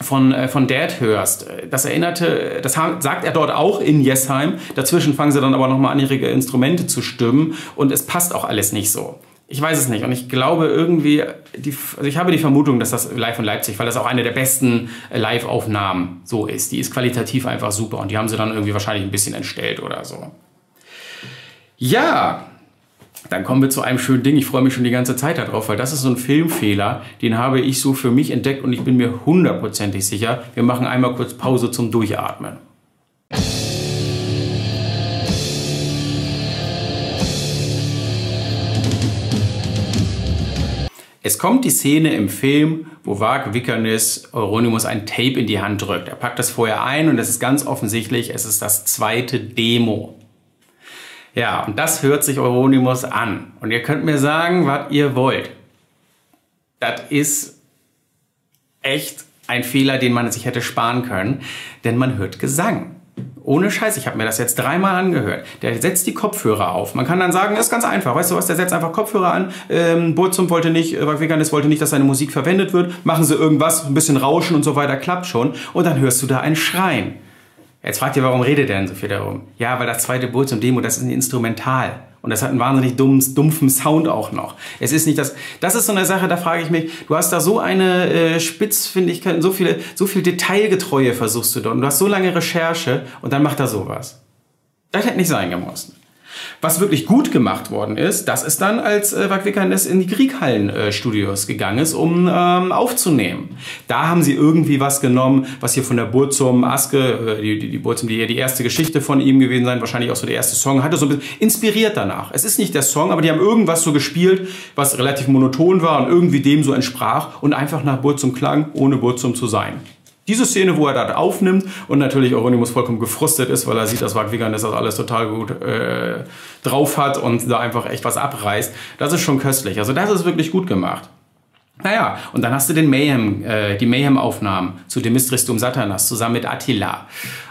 von, äh, von Dad hörst. Das erinnerte, das sagt er dort auch in Yesheim. Dazwischen fangen sie dann aber nochmal an, ihre Instrumente zu stimmen und es passt auch alles nicht so. Ich weiß es nicht und ich glaube irgendwie, die, also ich habe die Vermutung, dass das live in Leipzig, weil das auch eine der besten äh, Live-Aufnahmen so ist. Die ist qualitativ einfach super und die haben sie dann irgendwie wahrscheinlich ein bisschen entstellt oder so. Ja, dann kommen wir zu einem schönen Ding. Ich freue mich schon die ganze Zeit darauf, weil das ist so ein Filmfehler, den habe ich so für mich entdeckt und ich bin mir hundertprozentig sicher. Wir machen einmal kurz Pause zum Durchatmen. Es kommt die Szene im Film, wo Varg Vikernes Euronymous ein Tape in die Hand drückt. Er packt das vorher ein und es ist ganz offensichtlich, es ist das zweite Demo. Ja, und das hört sich Euronymous an. Und ihr könnt mir sagen, was ihr wollt. Das ist echt ein Fehler, den man sich hätte sparen können, denn man hört Gesang. Ohne Scheiß, ich habe mir das jetzt dreimal angehört. Der setzt die Kopfhörer auf. Man kann dann sagen, das ist ganz einfach. Weißt du was, der setzt einfach Kopfhörer an. Ähm, Burzum wollte nicht, äh, Veganis wollte nicht, dass seine Musik verwendet wird. Machen sie irgendwas, ein bisschen Rauschen und so weiter, klappt schon. Und dann hörst du da ein Schreien. Jetzt fragt ihr, warum redet er denn so viel darum? Ja, weil das zweite zum Demo, das ist ein Instrumental. Und das hat einen wahnsinnig dummen, dumpfen Sound auch noch. Es ist nicht das, das ist so eine Sache, da frage ich mich, du hast da so eine äh, Spitzfindigkeit, so viele, so viel Detailgetreue versuchst du dort. Und du hast so lange Recherche und dann macht er sowas. Das hätte nicht sein gemusst. Was wirklich gut gemacht worden ist, das ist dann, als äh, Wagwickernes in die Krieghallen-Studios äh, gegangen ist, um ähm, aufzunehmen. Da haben sie irgendwie was genommen, was hier von der Burzum Aske, äh, die, die, die Burzum, die ja die erste Geschichte von ihm gewesen sein, wahrscheinlich auch so der erste Song, hatte so ein bisschen inspiriert danach. Es ist nicht der Song, aber die haben irgendwas so gespielt, was relativ monoton war und irgendwie dem so entsprach und einfach nach Burzum klang, ohne Burzum zu sein. Diese Szene, wo er das aufnimmt und natürlich Euronymous vollkommen gefrustet ist, weil er sieht, dass Wagwigan das alles total gut äh, drauf hat und da einfach echt was abreißt, das ist schon köstlich. Also das ist wirklich gut gemacht. Naja, und dann hast du den Mayhem, äh, die Mayhem-Aufnahmen zu Demistristum Satanas zusammen mit Attila.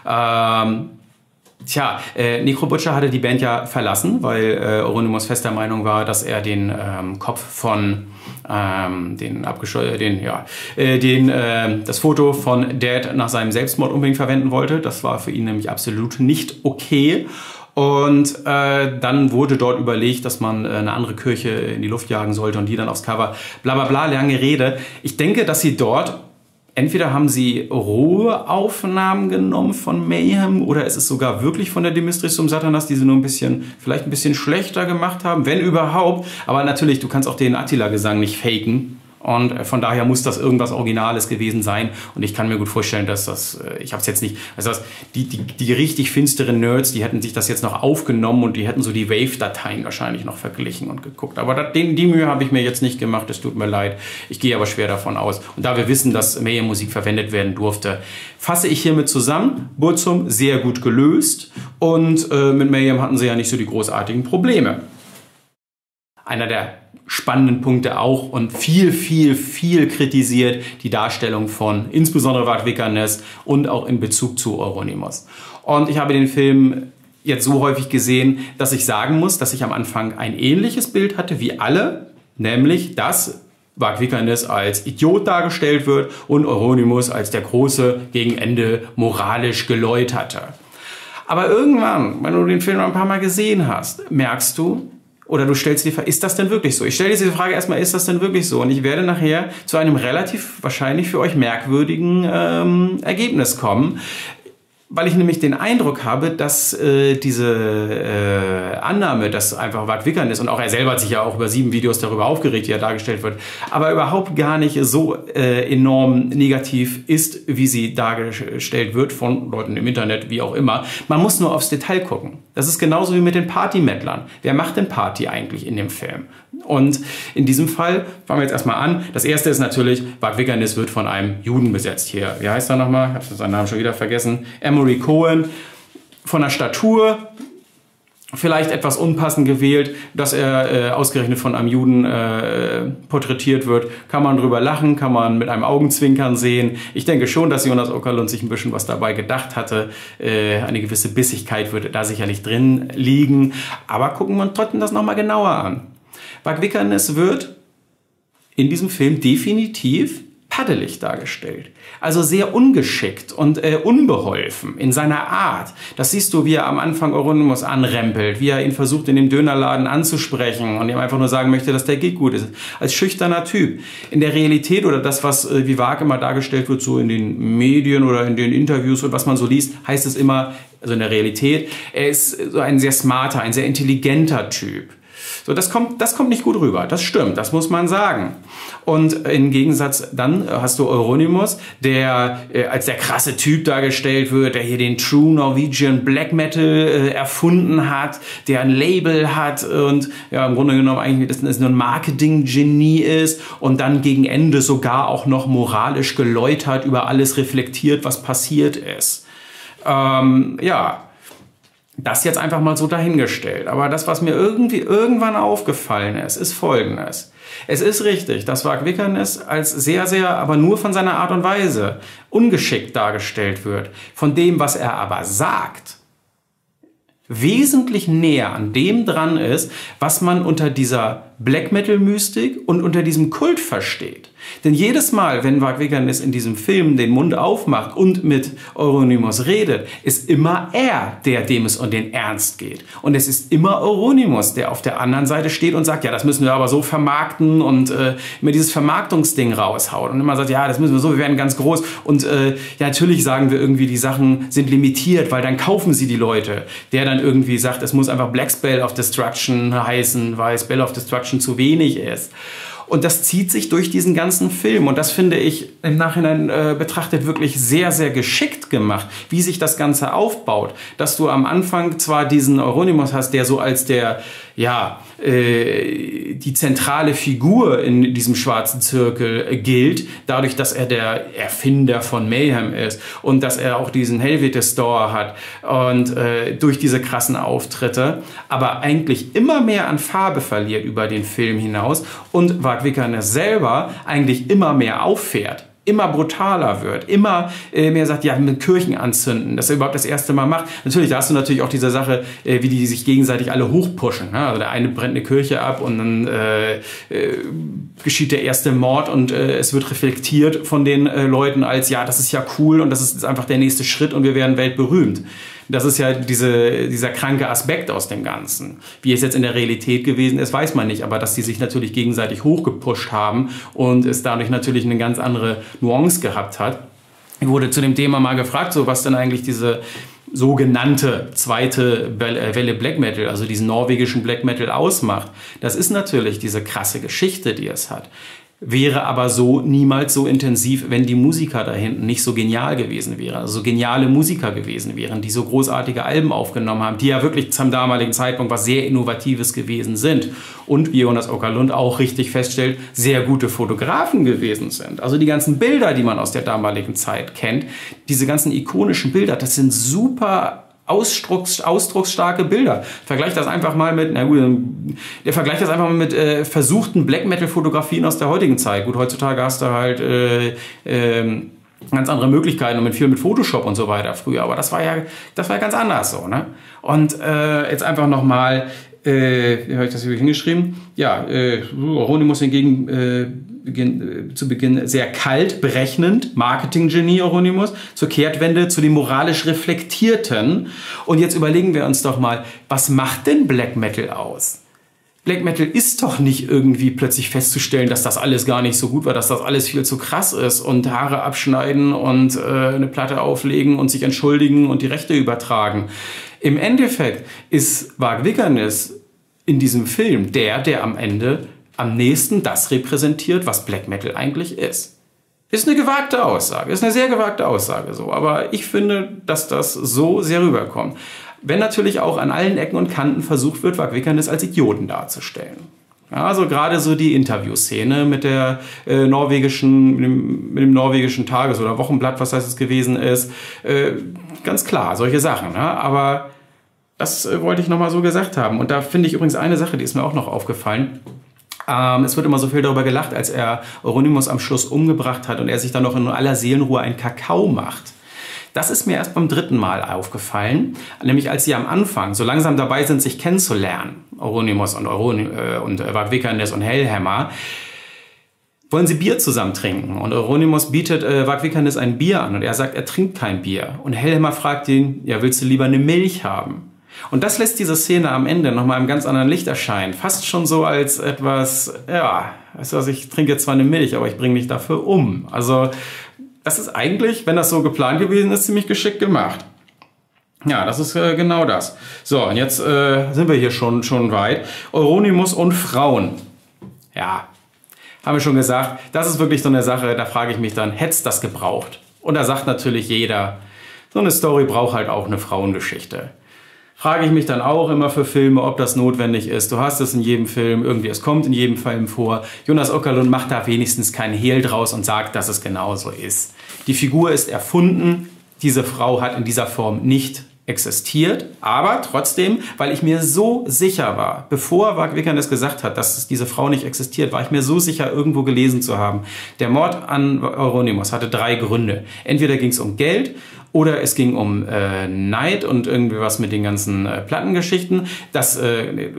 Ähm, Tja, äh, Necro Butcher hatte die Band ja verlassen, weil äh, Euronymous fester Meinung war, dass er den ähm, Kopf von ähm, den abgescheuert, den ja, äh, den äh, das Foto von Dad nach seinem Selbstmord unbedingt verwenden wollte. Das war für ihn nämlich absolut nicht okay. Und äh, dann wurde dort überlegt, dass man äh, eine andere Kirche in die Luft jagen sollte und die dann aufs Cover. Bla bla bla, lange Rede. Ich denke, dass sie dort entweder haben sie rohe Aufnahmen genommen von Mayhem oder es ist sogar wirklich von der Demistris um Satanas, die sie nur ein bisschen, vielleicht ein bisschen schlechter gemacht haben, wenn überhaupt. Aber natürlich, du kannst auch den Attila-Gesang nicht faken. Und äh, von daher muss das irgendwas Originales gewesen sein. Und ich kann mir gut vorstellen, dass das, äh, ich habe es jetzt nicht, also das, die, die, die richtig finsteren Nerds, die hätten sich das jetzt noch aufgenommen und die hätten so die Wave-Dateien wahrscheinlich noch verglichen und geguckt. Aber das, den, die Mühe habe ich mir jetzt nicht gemacht, es tut mir leid. Ich gehe aber schwer davon aus. Und da wir wissen, dass Mayhem-Musik verwendet werden durfte, fasse ich hiermit zusammen. Burzum sehr gut gelöst und äh, mit Mayhem hatten sie ja nicht so die großartigen Probleme. Einer der spannenden Punkte auch und viel, viel, viel kritisiert die Darstellung von insbesondere Wart Wickernes und auch in Bezug zu Euronymous. Und ich habe den Film jetzt so häufig gesehen, dass ich sagen muss, dass ich am Anfang ein ähnliches Bild hatte wie alle, nämlich dass Mark Wickernes als Idiot dargestellt wird und Euronymous als der große, gegen Ende moralisch geläuterte. Aber irgendwann, wenn du den Film ein paar Mal gesehen hast, merkst du, oder du stellst dir die Frage, ist das denn wirklich so? Ich stelle dir diese Frage erstmal, ist das denn wirklich so? Und ich werde nachher zu einem relativ wahrscheinlich für euch merkwürdigen ähm, Ergebnis kommen weil ich nämlich den Eindruck habe, dass äh, diese äh, Annahme, dass einfach Wart Wickern ist, und auch er selber hat sich ja auch über sieben Videos darüber aufgeregt, wie er dargestellt wird, aber überhaupt gar nicht so äh, enorm negativ ist, wie sie dargestellt wird von Leuten im Internet, wie auch immer. Man muss nur aufs Detail gucken. Das ist genauso wie mit den Partymettlern. Wer macht denn Party eigentlich in dem Film? Und in diesem Fall fangen wir jetzt erstmal an. Das erste ist natürlich, Bad Wickernis wird von einem Juden besetzt. Hier, wie heißt er nochmal? Ich habe seinen Namen schon wieder vergessen. Emory Cohen. Von der Statur vielleicht etwas unpassend gewählt, dass er äh, ausgerechnet von einem Juden äh, porträtiert wird. Kann man drüber lachen, kann man mit einem Augenzwinkern sehen. Ich denke schon, dass Jonas Ockerlund sich ein bisschen was dabei gedacht hatte. Äh, eine gewisse Bissigkeit würde da sicherlich drin liegen. Aber gucken wir uns trotzdem das nochmal genauer an. Buck Wickernes wird in diesem Film definitiv paddelig dargestellt. Also sehr ungeschickt und äh, unbeholfen in seiner Art. Das siehst du, wie er am Anfang Euronymous anrempelt, wie er ihn versucht, in dem Dönerladen anzusprechen und ihm einfach nur sagen möchte, dass der Gig gut ist. Als schüchterner Typ. In der Realität oder das, was äh, wie Wag immer dargestellt wird, so in den Medien oder in den Interviews und was man so liest, heißt es immer, also in der Realität, er ist so ein sehr smarter, ein sehr intelligenter Typ so, das kommt, das kommt nicht gut rüber. Das stimmt, das muss man sagen. Und im Gegensatz dann hast du Euronymous, der äh, als der krasse Typ dargestellt wird, der hier den True Norwegian Black Metal äh, erfunden hat, der ein Label hat und ja im Grunde genommen eigentlich das, das nur ein Marketing-Genie ist und dann gegen Ende sogar auch noch moralisch geläutert über alles reflektiert, was passiert ist. Ähm, ja, das jetzt einfach mal so dahingestellt. Aber das, was mir irgendwie irgendwann aufgefallen ist, ist folgendes. Es ist richtig, dass Wag Wickernes als sehr, sehr, aber nur von seiner Art und Weise ungeschickt dargestellt wird. Von dem, was er aber sagt, wesentlich näher an dem dran ist, was man unter dieser Black Metal Mystik und unter diesem Kult versteht. Denn jedes Mal, wenn Mark Wiggernis in diesem Film den Mund aufmacht und mit Euronymous redet, ist immer er, der dem es um den Ernst geht. Und es ist immer Euronymous, der auf der anderen Seite steht und sagt, ja, das müssen wir aber so vermarkten und äh, immer dieses Vermarktungsding raushaut und immer sagt, ja, das müssen wir so, wir werden ganz groß und äh, ja, natürlich sagen wir irgendwie, die Sachen sind limitiert, weil dann kaufen sie die Leute. Der dann irgendwie sagt, es muss einfach Black Spell of Destruction heißen, weil Spell of Destruction zu wenig ist. Und das zieht sich durch diesen ganzen Film. Und das finde ich im Nachhinein äh, betrachtet wirklich sehr, sehr geschickt gemacht, wie sich das Ganze aufbaut. Dass du am Anfang zwar diesen Euronymous hast, der so als der, ja, äh, die zentrale Figur in diesem schwarzen Zirkel gilt, dadurch, dass er der Erfinder von Mayhem ist und dass er auch diesen Helvete Store hat und äh, durch diese krassen Auftritte, aber eigentlich immer mehr an Farbe verliert über den Film hinaus und Wickerner selber eigentlich immer mehr auffährt immer brutaler wird, immer äh, mehr sagt, ja, mit Kirchen anzünden, dass er überhaupt das erste Mal macht. Natürlich, da hast du natürlich auch diese Sache, äh, wie die sich gegenseitig alle hochpushen. Ne? Also der eine brennt eine Kirche ab und dann äh, äh, geschieht der erste Mord und äh, es wird reflektiert von den äh, Leuten als, ja, das ist ja cool und das ist einfach der nächste Schritt und wir werden weltberühmt. Das ist ja diese, dieser kranke Aspekt aus dem Ganzen. Wie es jetzt in der Realität gewesen ist, weiß man nicht, aber dass die sich natürlich gegenseitig hochgepusht haben und es dadurch natürlich eine ganz andere Nuance gehabt hat. Ich wurde zu dem Thema mal gefragt, so was denn eigentlich diese sogenannte zweite äh, Welle Black Metal, also diesen norwegischen Black Metal ausmacht. Das ist natürlich diese krasse Geschichte, die es hat wäre aber so niemals so intensiv, wenn die Musiker da hinten nicht so genial gewesen wären, also geniale Musiker gewesen wären, die so großartige Alben aufgenommen haben, die ja wirklich zum damaligen Zeitpunkt was sehr Innovatives gewesen sind und wie Jonas Okerlund auch richtig feststellt, sehr gute Fotografen gewesen sind. Also die ganzen Bilder, die man aus der damaligen Zeit kennt, diese ganzen ikonischen Bilder, das sind super ausdrucks, ausdrucksstarke Bilder. Vergleicht das einfach mal mit, na gut, der vergleicht das einfach mal mit äh, versuchten Black Metal Fotografien aus der heutigen Zeit. Gut, heutzutage hast du halt äh, äh, ganz andere Möglichkeiten und mit viel mit Photoshop und so weiter früher, aber das war ja, das war ja ganz anders so, ne? Und äh, jetzt einfach nochmal äh, wie habe ich das hier hingeschrieben? Ja, äh, Oronimus hingegen äh, beginn, äh, zu Beginn sehr kalt, berechnend, Marketinggenie Oronimus, zur Kehrtwende zu dem moralisch Reflektierten. Und jetzt überlegen wir uns doch mal, was macht denn Black Metal aus? Black Metal ist doch nicht irgendwie plötzlich festzustellen, dass das alles gar nicht so gut war, dass das alles viel zu krass ist und Haare abschneiden und äh, eine Platte auflegen und sich entschuldigen und die Rechte übertragen. Im Endeffekt ist Wag Wickernes in diesem Film der, der am Ende am nächsten das repräsentiert, was Black Metal eigentlich ist. Ist eine gewagte Aussage, ist eine sehr gewagte Aussage so, aber ich finde, dass das so sehr rüberkommt. Wenn natürlich auch an allen Ecken und Kanten versucht wird, Wag Wickernes als Idioten darzustellen. Ja, also gerade so die Interviewszene mit der äh, norwegischen, mit dem, mit dem, norwegischen Tages- oder Wochenblatt, was es gewesen ist, äh, ganz klar, solche Sachen. Ja? Aber das äh, wollte ich nochmal so gesagt haben. Und da finde ich übrigens eine Sache, die ist mir auch noch aufgefallen. Ähm, es wird immer so viel darüber gelacht, als er Euronymous am Schluss umgebracht hat und er sich dann noch in aller Seelenruhe einen Kakao macht. Das ist mir erst beim dritten Mal aufgefallen, nämlich als sie am Anfang so langsam dabei sind, sich kennenzulernen, Euronymous und, Euron äh, und Wagwikernes und Hellhammer, wollen sie Bier zusammen trinken. Und Euronymous bietet äh, Wagwikernes ein Bier an und er sagt, er trinkt kein Bier. Und Hellhammer fragt ihn, ja, willst du lieber eine Milch haben? Und das lässt diese Szene am Ende nochmal im ganz anderen Licht erscheinen. Fast schon so als etwas, ja, also ich trinke zwar eine Milch, aber ich bringe mich dafür um. Also das ist eigentlich, wenn das so geplant gewesen ist, ziemlich geschickt gemacht. Ja, das ist äh, genau das. So, und jetzt äh, sind wir hier schon, schon weit. Euronymus und Frauen. Ja, haben wir schon gesagt, das ist wirklich so eine Sache, da frage ich mich dann, hätt's das gebraucht? Und da sagt natürlich jeder, so eine Story braucht halt auch eine Frauengeschichte frage ich mich dann auch immer für Filme, ob das notwendig ist. Du hast es in jedem Film, irgendwie, es kommt in jedem Film vor. Jonas Ockerlund macht da wenigstens keinen Hehl draus und sagt, dass es genauso ist. Die Figur ist erfunden. Diese Frau hat in dieser Form nicht existiert, aber trotzdem, weil ich mir so sicher war, bevor Wag das gesagt hat, dass diese Frau nicht existiert, war ich mir so sicher, irgendwo gelesen zu haben. Der Mord an Euronymous hatte drei Gründe. Entweder ging es um Geld oder es ging um äh, Neid und irgendwie was mit den ganzen äh, Plattengeschichten. Das äh,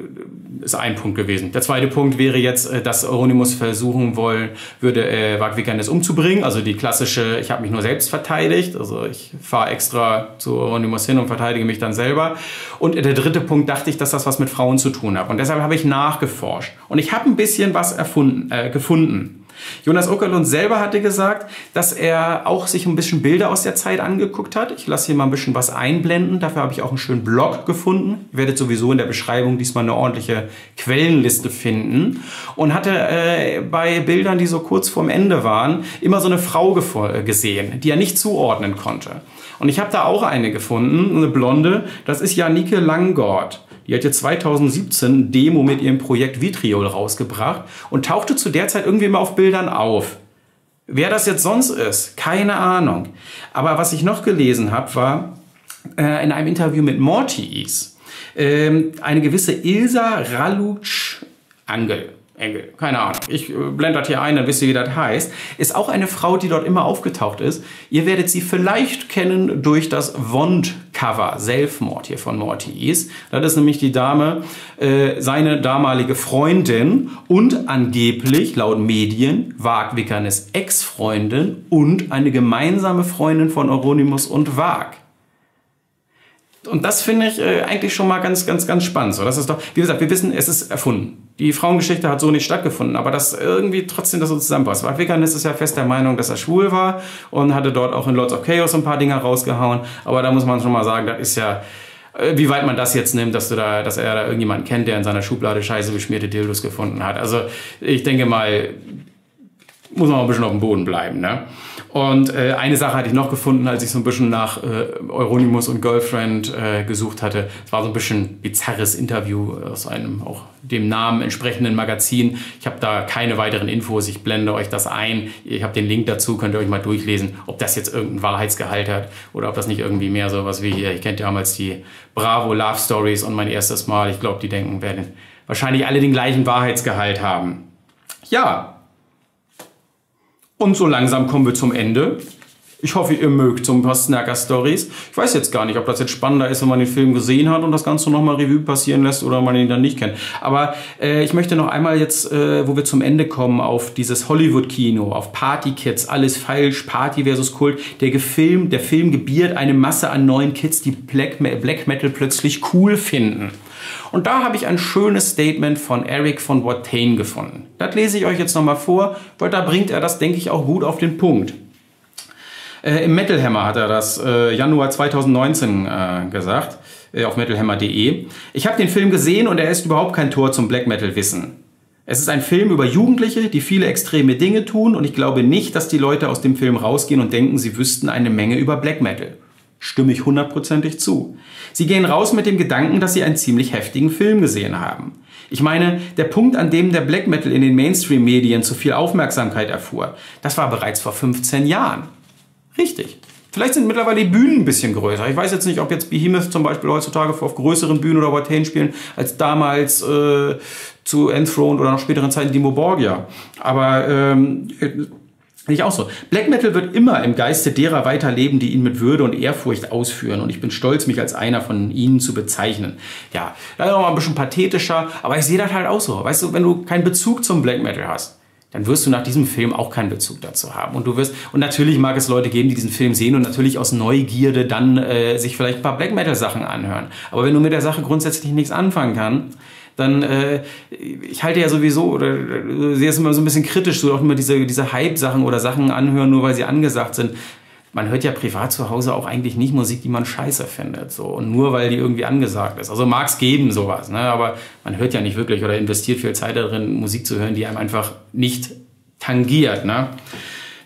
ist ein Punkt gewesen. Der zweite Punkt wäre jetzt, äh, dass Euronymous versuchen wollen würde, äh, Wagwikernes umzubringen. Also die klassische, ich habe mich nur selbst verteidigt. Also ich fahre extra zu Euronymous hin und verteidige mich dann selber. Und der dritte Punkt dachte ich, dass das was mit Frauen zu tun hat. Und deshalb habe ich nachgeforscht. Und ich habe ein bisschen was erfunden, äh, gefunden. Jonas Okerlund selber hatte gesagt, dass er auch sich ein bisschen Bilder aus der Zeit angeguckt hat. Ich lasse hier mal ein bisschen was einblenden. Dafür habe ich auch einen schönen Blog gefunden. Ihr werdet sowieso in der Beschreibung diesmal eine ordentliche Quellenliste finden. Und hatte äh, bei Bildern, die so kurz vorm Ende waren, immer so eine Frau gesehen, die er nicht zuordnen konnte. Und ich habe da auch eine gefunden, eine Blonde. Das ist Janike Langgord. Die hat jetzt 2017 Demo mit ihrem Projekt Vitriol rausgebracht und tauchte zu der Zeit irgendwie immer auf Bildern auf. Wer das jetzt sonst ist, keine Ahnung. Aber was ich noch gelesen habe, war äh, in einem Interview mit Mortis äh, eine gewisse Ilsa Ralutsch-Angel. Engel, keine Ahnung. Ich äh, blende das hier ein, dann wisst ihr, wie das heißt. Ist auch eine Frau, die dort immer aufgetaucht ist. Ihr werdet sie vielleicht kennen durch das Wond-Cover, Selfmord hier von Mortis. Das ist nämlich die Dame, äh, seine damalige Freundin und angeblich, laut Medien, Wagwickernes Ex-Freundin und eine gemeinsame Freundin von Euronymous und Wag. Und das finde ich äh, eigentlich schon mal ganz, ganz, ganz spannend. So, das ist doch, wie gesagt, wir wissen, es ist erfunden. Die Frauengeschichte hat so nicht stattgefunden, aber dass irgendwie trotzdem das so zusammenpasst. Weil Wickernis ist ja fest der Meinung, dass er schwul war und hatte dort auch in Lords of Chaos ein paar Dinger rausgehauen. Aber da muss man schon mal sagen, das ist ja, äh, wie weit man das jetzt nimmt, dass du da, dass er da irgendjemanden kennt, der in seiner Schublade scheiße beschmierte Dildos gefunden hat. Also ich denke mal, muss man auch ein bisschen auf dem Boden bleiben. Ne? Und äh, eine Sache hatte ich noch gefunden, als ich so ein bisschen nach äh, Euronymous und Girlfriend äh, gesucht hatte. Es war so ein bisschen bizarres Interview aus einem auch dem Namen entsprechenden Magazin. Ich habe da keine weiteren Infos. Ich blende euch das ein. Ich habe den Link dazu, könnt ihr euch mal durchlesen, ob das jetzt irgendeinen Wahrheitsgehalt hat oder ob das nicht irgendwie mehr so was wie hier. Ich kennt damals die Bravo Love Stories und mein erstes Mal. Ich glaube, die denken, werden wahrscheinlich alle den gleichen Wahrheitsgehalt haben. Ja, und so langsam kommen wir zum Ende. Ich hoffe, ihr mögt so ein paar Snacker-Stories. Ich weiß jetzt gar nicht, ob das jetzt spannender ist, wenn man den Film gesehen hat und das Ganze nochmal Revue passieren lässt oder man ihn dann nicht kennt. Aber äh, ich möchte noch einmal jetzt, äh, wo wir zum Ende kommen, auf dieses Hollywood-Kino, auf Party-Kids, alles falsch, Party versus Kult. Der, Gefilm, der Film gebiert eine Masse an neuen Kids, die Black, Black Metal plötzlich cool finden. Und da habe ich ein schönes Statement von Eric von Watain gefunden. Das lese ich euch jetzt nochmal vor, weil da bringt er das, denke ich, auch gut auf den Punkt. Äh, Im Metal Hammer hat er das äh, Januar 2019 äh, gesagt, äh, auf metalhammer.de. Ich habe den Film gesehen und er ist überhaupt kein Tor zum Black Metal Wissen. Es ist ein Film über Jugendliche, die viele extreme Dinge tun und ich glaube nicht, dass die Leute aus dem Film rausgehen und denken, sie wüssten eine Menge über Black Metal. Stimme ich hundertprozentig zu. Sie gehen raus mit dem Gedanken, dass sie einen ziemlich heftigen Film gesehen haben. Ich meine, der Punkt, an dem der Black Metal in den Mainstream-Medien zu viel Aufmerksamkeit erfuhr, das war bereits vor 15 Jahren. Richtig. Vielleicht sind mittlerweile die Bühnen ein bisschen größer. Ich weiß jetzt nicht, ob jetzt Behemoth zum Beispiel heutzutage auf größeren Bühnen oder Watain spielen, als damals äh, zu Enthroned oder nach späteren Zeiten Dimo Borgia. Aber ähm, ich auch so. Black Metal wird immer im Geiste derer weiterleben, die ihn mit Würde und Ehrfurcht ausführen. Und ich bin stolz, mich als einer von ihnen zu bezeichnen. Ja, ist noch mal ein bisschen pathetischer, aber ich sehe das halt auch so. Weißt du, wenn du keinen Bezug zum Black Metal hast, dann wirst du nach diesem Film auch keinen Bezug dazu haben. Und du wirst, und natürlich mag es Leute geben, die diesen Film sehen und natürlich aus Neugierde dann äh, sich vielleicht ein paar Black Metal Sachen anhören. Aber wenn du mit der Sache grundsätzlich nichts anfangen kannst, dann, äh, ich halte ja sowieso, oder äh, sehe es immer so ein bisschen kritisch, so auch immer diese, diese Hype-Sachen oder Sachen anhören, nur weil sie angesagt sind. Man hört ja privat zu Hause auch eigentlich nicht Musik, die man scheiße findet. So. Und nur weil die irgendwie angesagt ist. Also mag es geben, sowas. Ne? Aber man hört ja nicht wirklich oder investiert viel Zeit darin, Musik zu hören, die einem einfach nicht tangiert. Ne?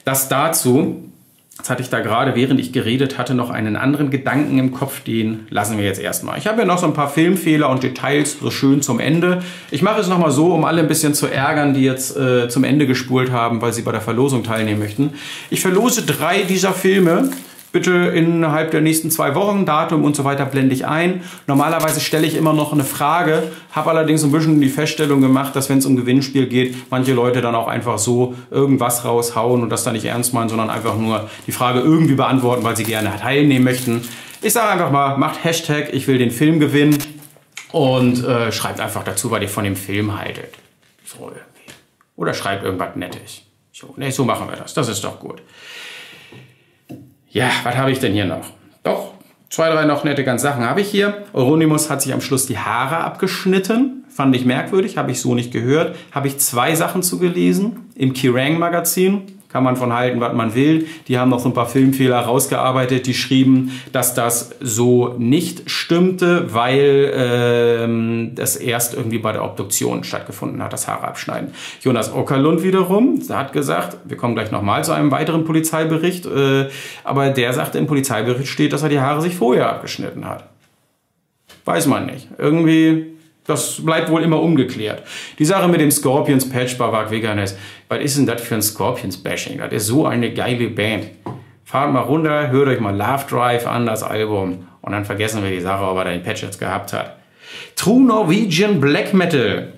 Das dazu. Jetzt hatte ich da gerade, während ich geredet hatte, noch einen anderen Gedanken im Kopf, den lassen wir jetzt erstmal. Ich habe ja noch so ein paar Filmfehler und Details so schön zum Ende. Ich mache es nochmal so, um alle ein bisschen zu ärgern, die jetzt äh, zum Ende gespult haben, weil sie bei der Verlosung teilnehmen möchten. Ich verlose drei dieser Filme bitte innerhalb der nächsten zwei Wochen, Datum und so weiter blende ich ein. Normalerweise stelle ich immer noch eine Frage, habe allerdings ein bisschen die Feststellung gemacht, dass wenn es um Gewinnspiel geht, manche Leute dann auch einfach so irgendwas raushauen und das dann nicht ernst meinen, sondern einfach nur die Frage irgendwie beantworten, weil sie gerne teilnehmen möchten. Ich sage einfach mal, macht Hashtag, ich will den Film gewinnen und äh, schreibt einfach dazu, was ihr von dem Film haltet. So irgendwie. Oder schreibt irgendwas Nettes. So, nee, so machen wir das. Das ist doch gut. Ja, was habe ich denn hier noch? Doch, zwei, drei noch nette ganz Sachen habe ich hier. Euronymous hat sich am Schluss die Haare abgeschnitten. Fand ich merkwürdig, habe ich so nicht gehört. Habe ich zwei Sachen zu gelesen im Kirang Magazin kann man von halten, was man will. Die haben noch so ein paar Filmfehler rausgearbeitet, die schrieben, dass das so nicht stimmte, weil ähm, das erst irgendwie bei der Obduktion stattgefunden hat, das Haare abschneiden. Jonas Ockerlund wiederum hat gesagt, wir kommen gleich nochmal zu einem weiteren Polizeibericht, äh, aber der sagte, im Polizeibericht steht, dass er die Haare sich vorher abgeschnitten hat. Weiß man nicht. Irgendwie das bleibt wohl immer ungeklärt. Die Sache mit dem Scorpions Patch bei Wag Veganes. Was ist denn das für ein Scorpions-Bashing? Das ist so eine geile Band. Fahrt mal runter, hört euch mal Love Drive an, das Album. Und dann vergessen wir die Sache, ob er den Patch jetzt gehabt hat. True Norwegian Black Metal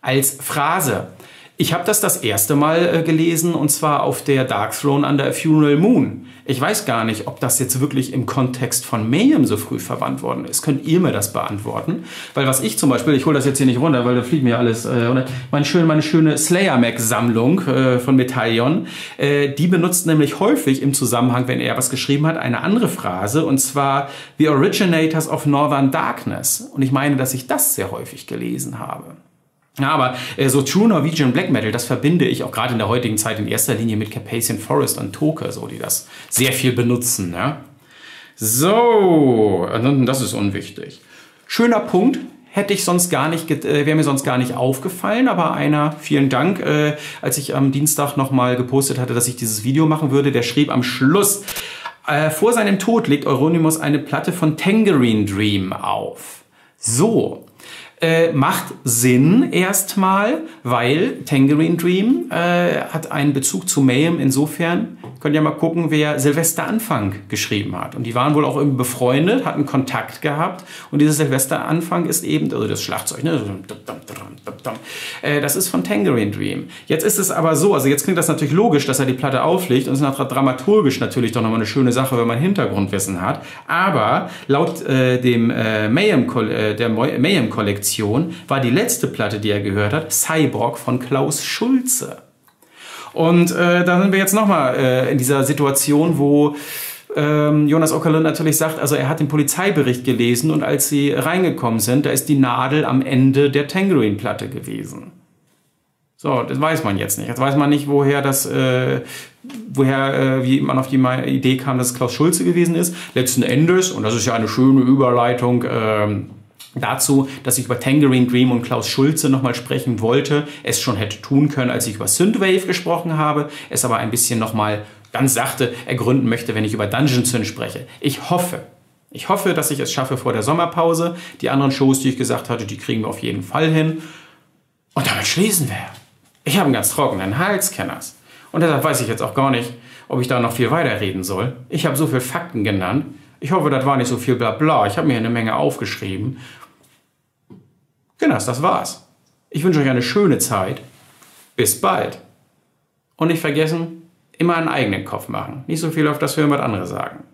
als Phrase. Ich habe das das erste Mal äh, gelesen und zwar auf der Dark Throne under a Funeral Moon. Ich weiß gar nicht, ob das jetzt wirklich im Kontext von Mayhem so früh verwandt worden ist. Könnt ihr mir das beantworten? Weil was ich zum Beispiel, ich hole das jetzt hier nicht runter, weil da fliegt mir alles, äh, meine schöne, meine schöne Slayer-Mac-Sammlung äh, von Metallion, äh, die benutzt nämlich häufig im Zusammenhang, wenn er was geschrieben hat, eine andere Phrase und zwar The Originators of Northern Darkness. Und ich meine, dass ich das sehr häufig gelesen habe. Ja, aber äh, so True Norwegian Black Metal, das verbinde ich auch gerade in der heutigen Zeit in erster Linie mit Carpathian Forest und Toke, so die das sehr viel benutzen. Ja? So, das ist unwichtig. Schöner Punkt. hätte ich sonst gar nicht, äh, wäre mir sonst gar nicht aufgefallen, aber einer, vielen Dank, äh, als ich am Dienstag nochmal gepostet hatte, dass ich dieses Video machen würde, der schrieb am Schluss, äh, vor seinem Tod legt Euronymous eine Platte von Tangerine Dream auf. So, äh, macht Sinn erstmal, weil Tangerine Dream äh, hat einen Bezug zu Mayhem insofern. Könnt ihr mal gucken, wer Silvester Anfang geschrieben hat. Und die waren wohl auch irgendwie befreundet, hatten Kontakt gehabt. Und dieses Silvester Anfang ist eben, also das Schlagzeug, ne? Äh, das ist von Tangerine Dream. Jetzt ist es aber so, also jetzt klingt das natürlich logisch, dass er die Platte auflegt und es ist dramaturgisch natürlich doch nochmal eine schöne Sache, wenn man Hintergrundwissen hat. Aber laut äh, dem äh, Mayhem, äh, der Mayhem-Kollektion war die letzte Platte, die er gehört hat, Cyborg von Klaus Schulze. Und äh, da sind wir jetzt nochmal äh, in dieser Situation, wo ähm, Jonas Ockerlund natürlich sagt, also er hat den Polizeibericht gelesen und als sie reingekommen sind, da ist die Nadel am Ende der Tangerine-Platte gewesen. So, das weiß man jetzt nicht. Jetzt weiß man nicht, woher das, äh, woher, äh, wie man auf die Idee kam, dass es Klaus Schulze gewesen ist. Letzten Endes, und das ist ja eine schöne Überleitung, äh, dazu, dass ich über Tangerine Dream und Klaus Schulze nochmal sprechen wollte, es schon hätte tun können, als ich über Synthwave gesprochen habe, es aber ein bisschen nochmal ganz sachte ergründen möchte, wenn ich über Dungeon Synth spreche. Ich hoffe, ich hoffe, dass ich es schaffe vor der Sommerpause. Die anderen Shows, die ich gesagt hatte, die kriegen wir auf jeden Fall hin. Und damit schließen wir. Ich habe einen ganz trockenen Hals, Kenners. Und deshalb weiß ich jetzt auch gar nicht, ob ich da noch viel weiterreden soll. Ich habe so viele Fakten genannt. Ich hoffe, das war nicht so viel Blabla. Ich habe mir eine Menge aufgeschrieben. Genau, das war's. Ich wünsche euch eine schöne Zeit. Bis bald. Und nicht vergessen, immer einen eigenen Kopf machen. Nicht so viel auf das hören, was andere sagen.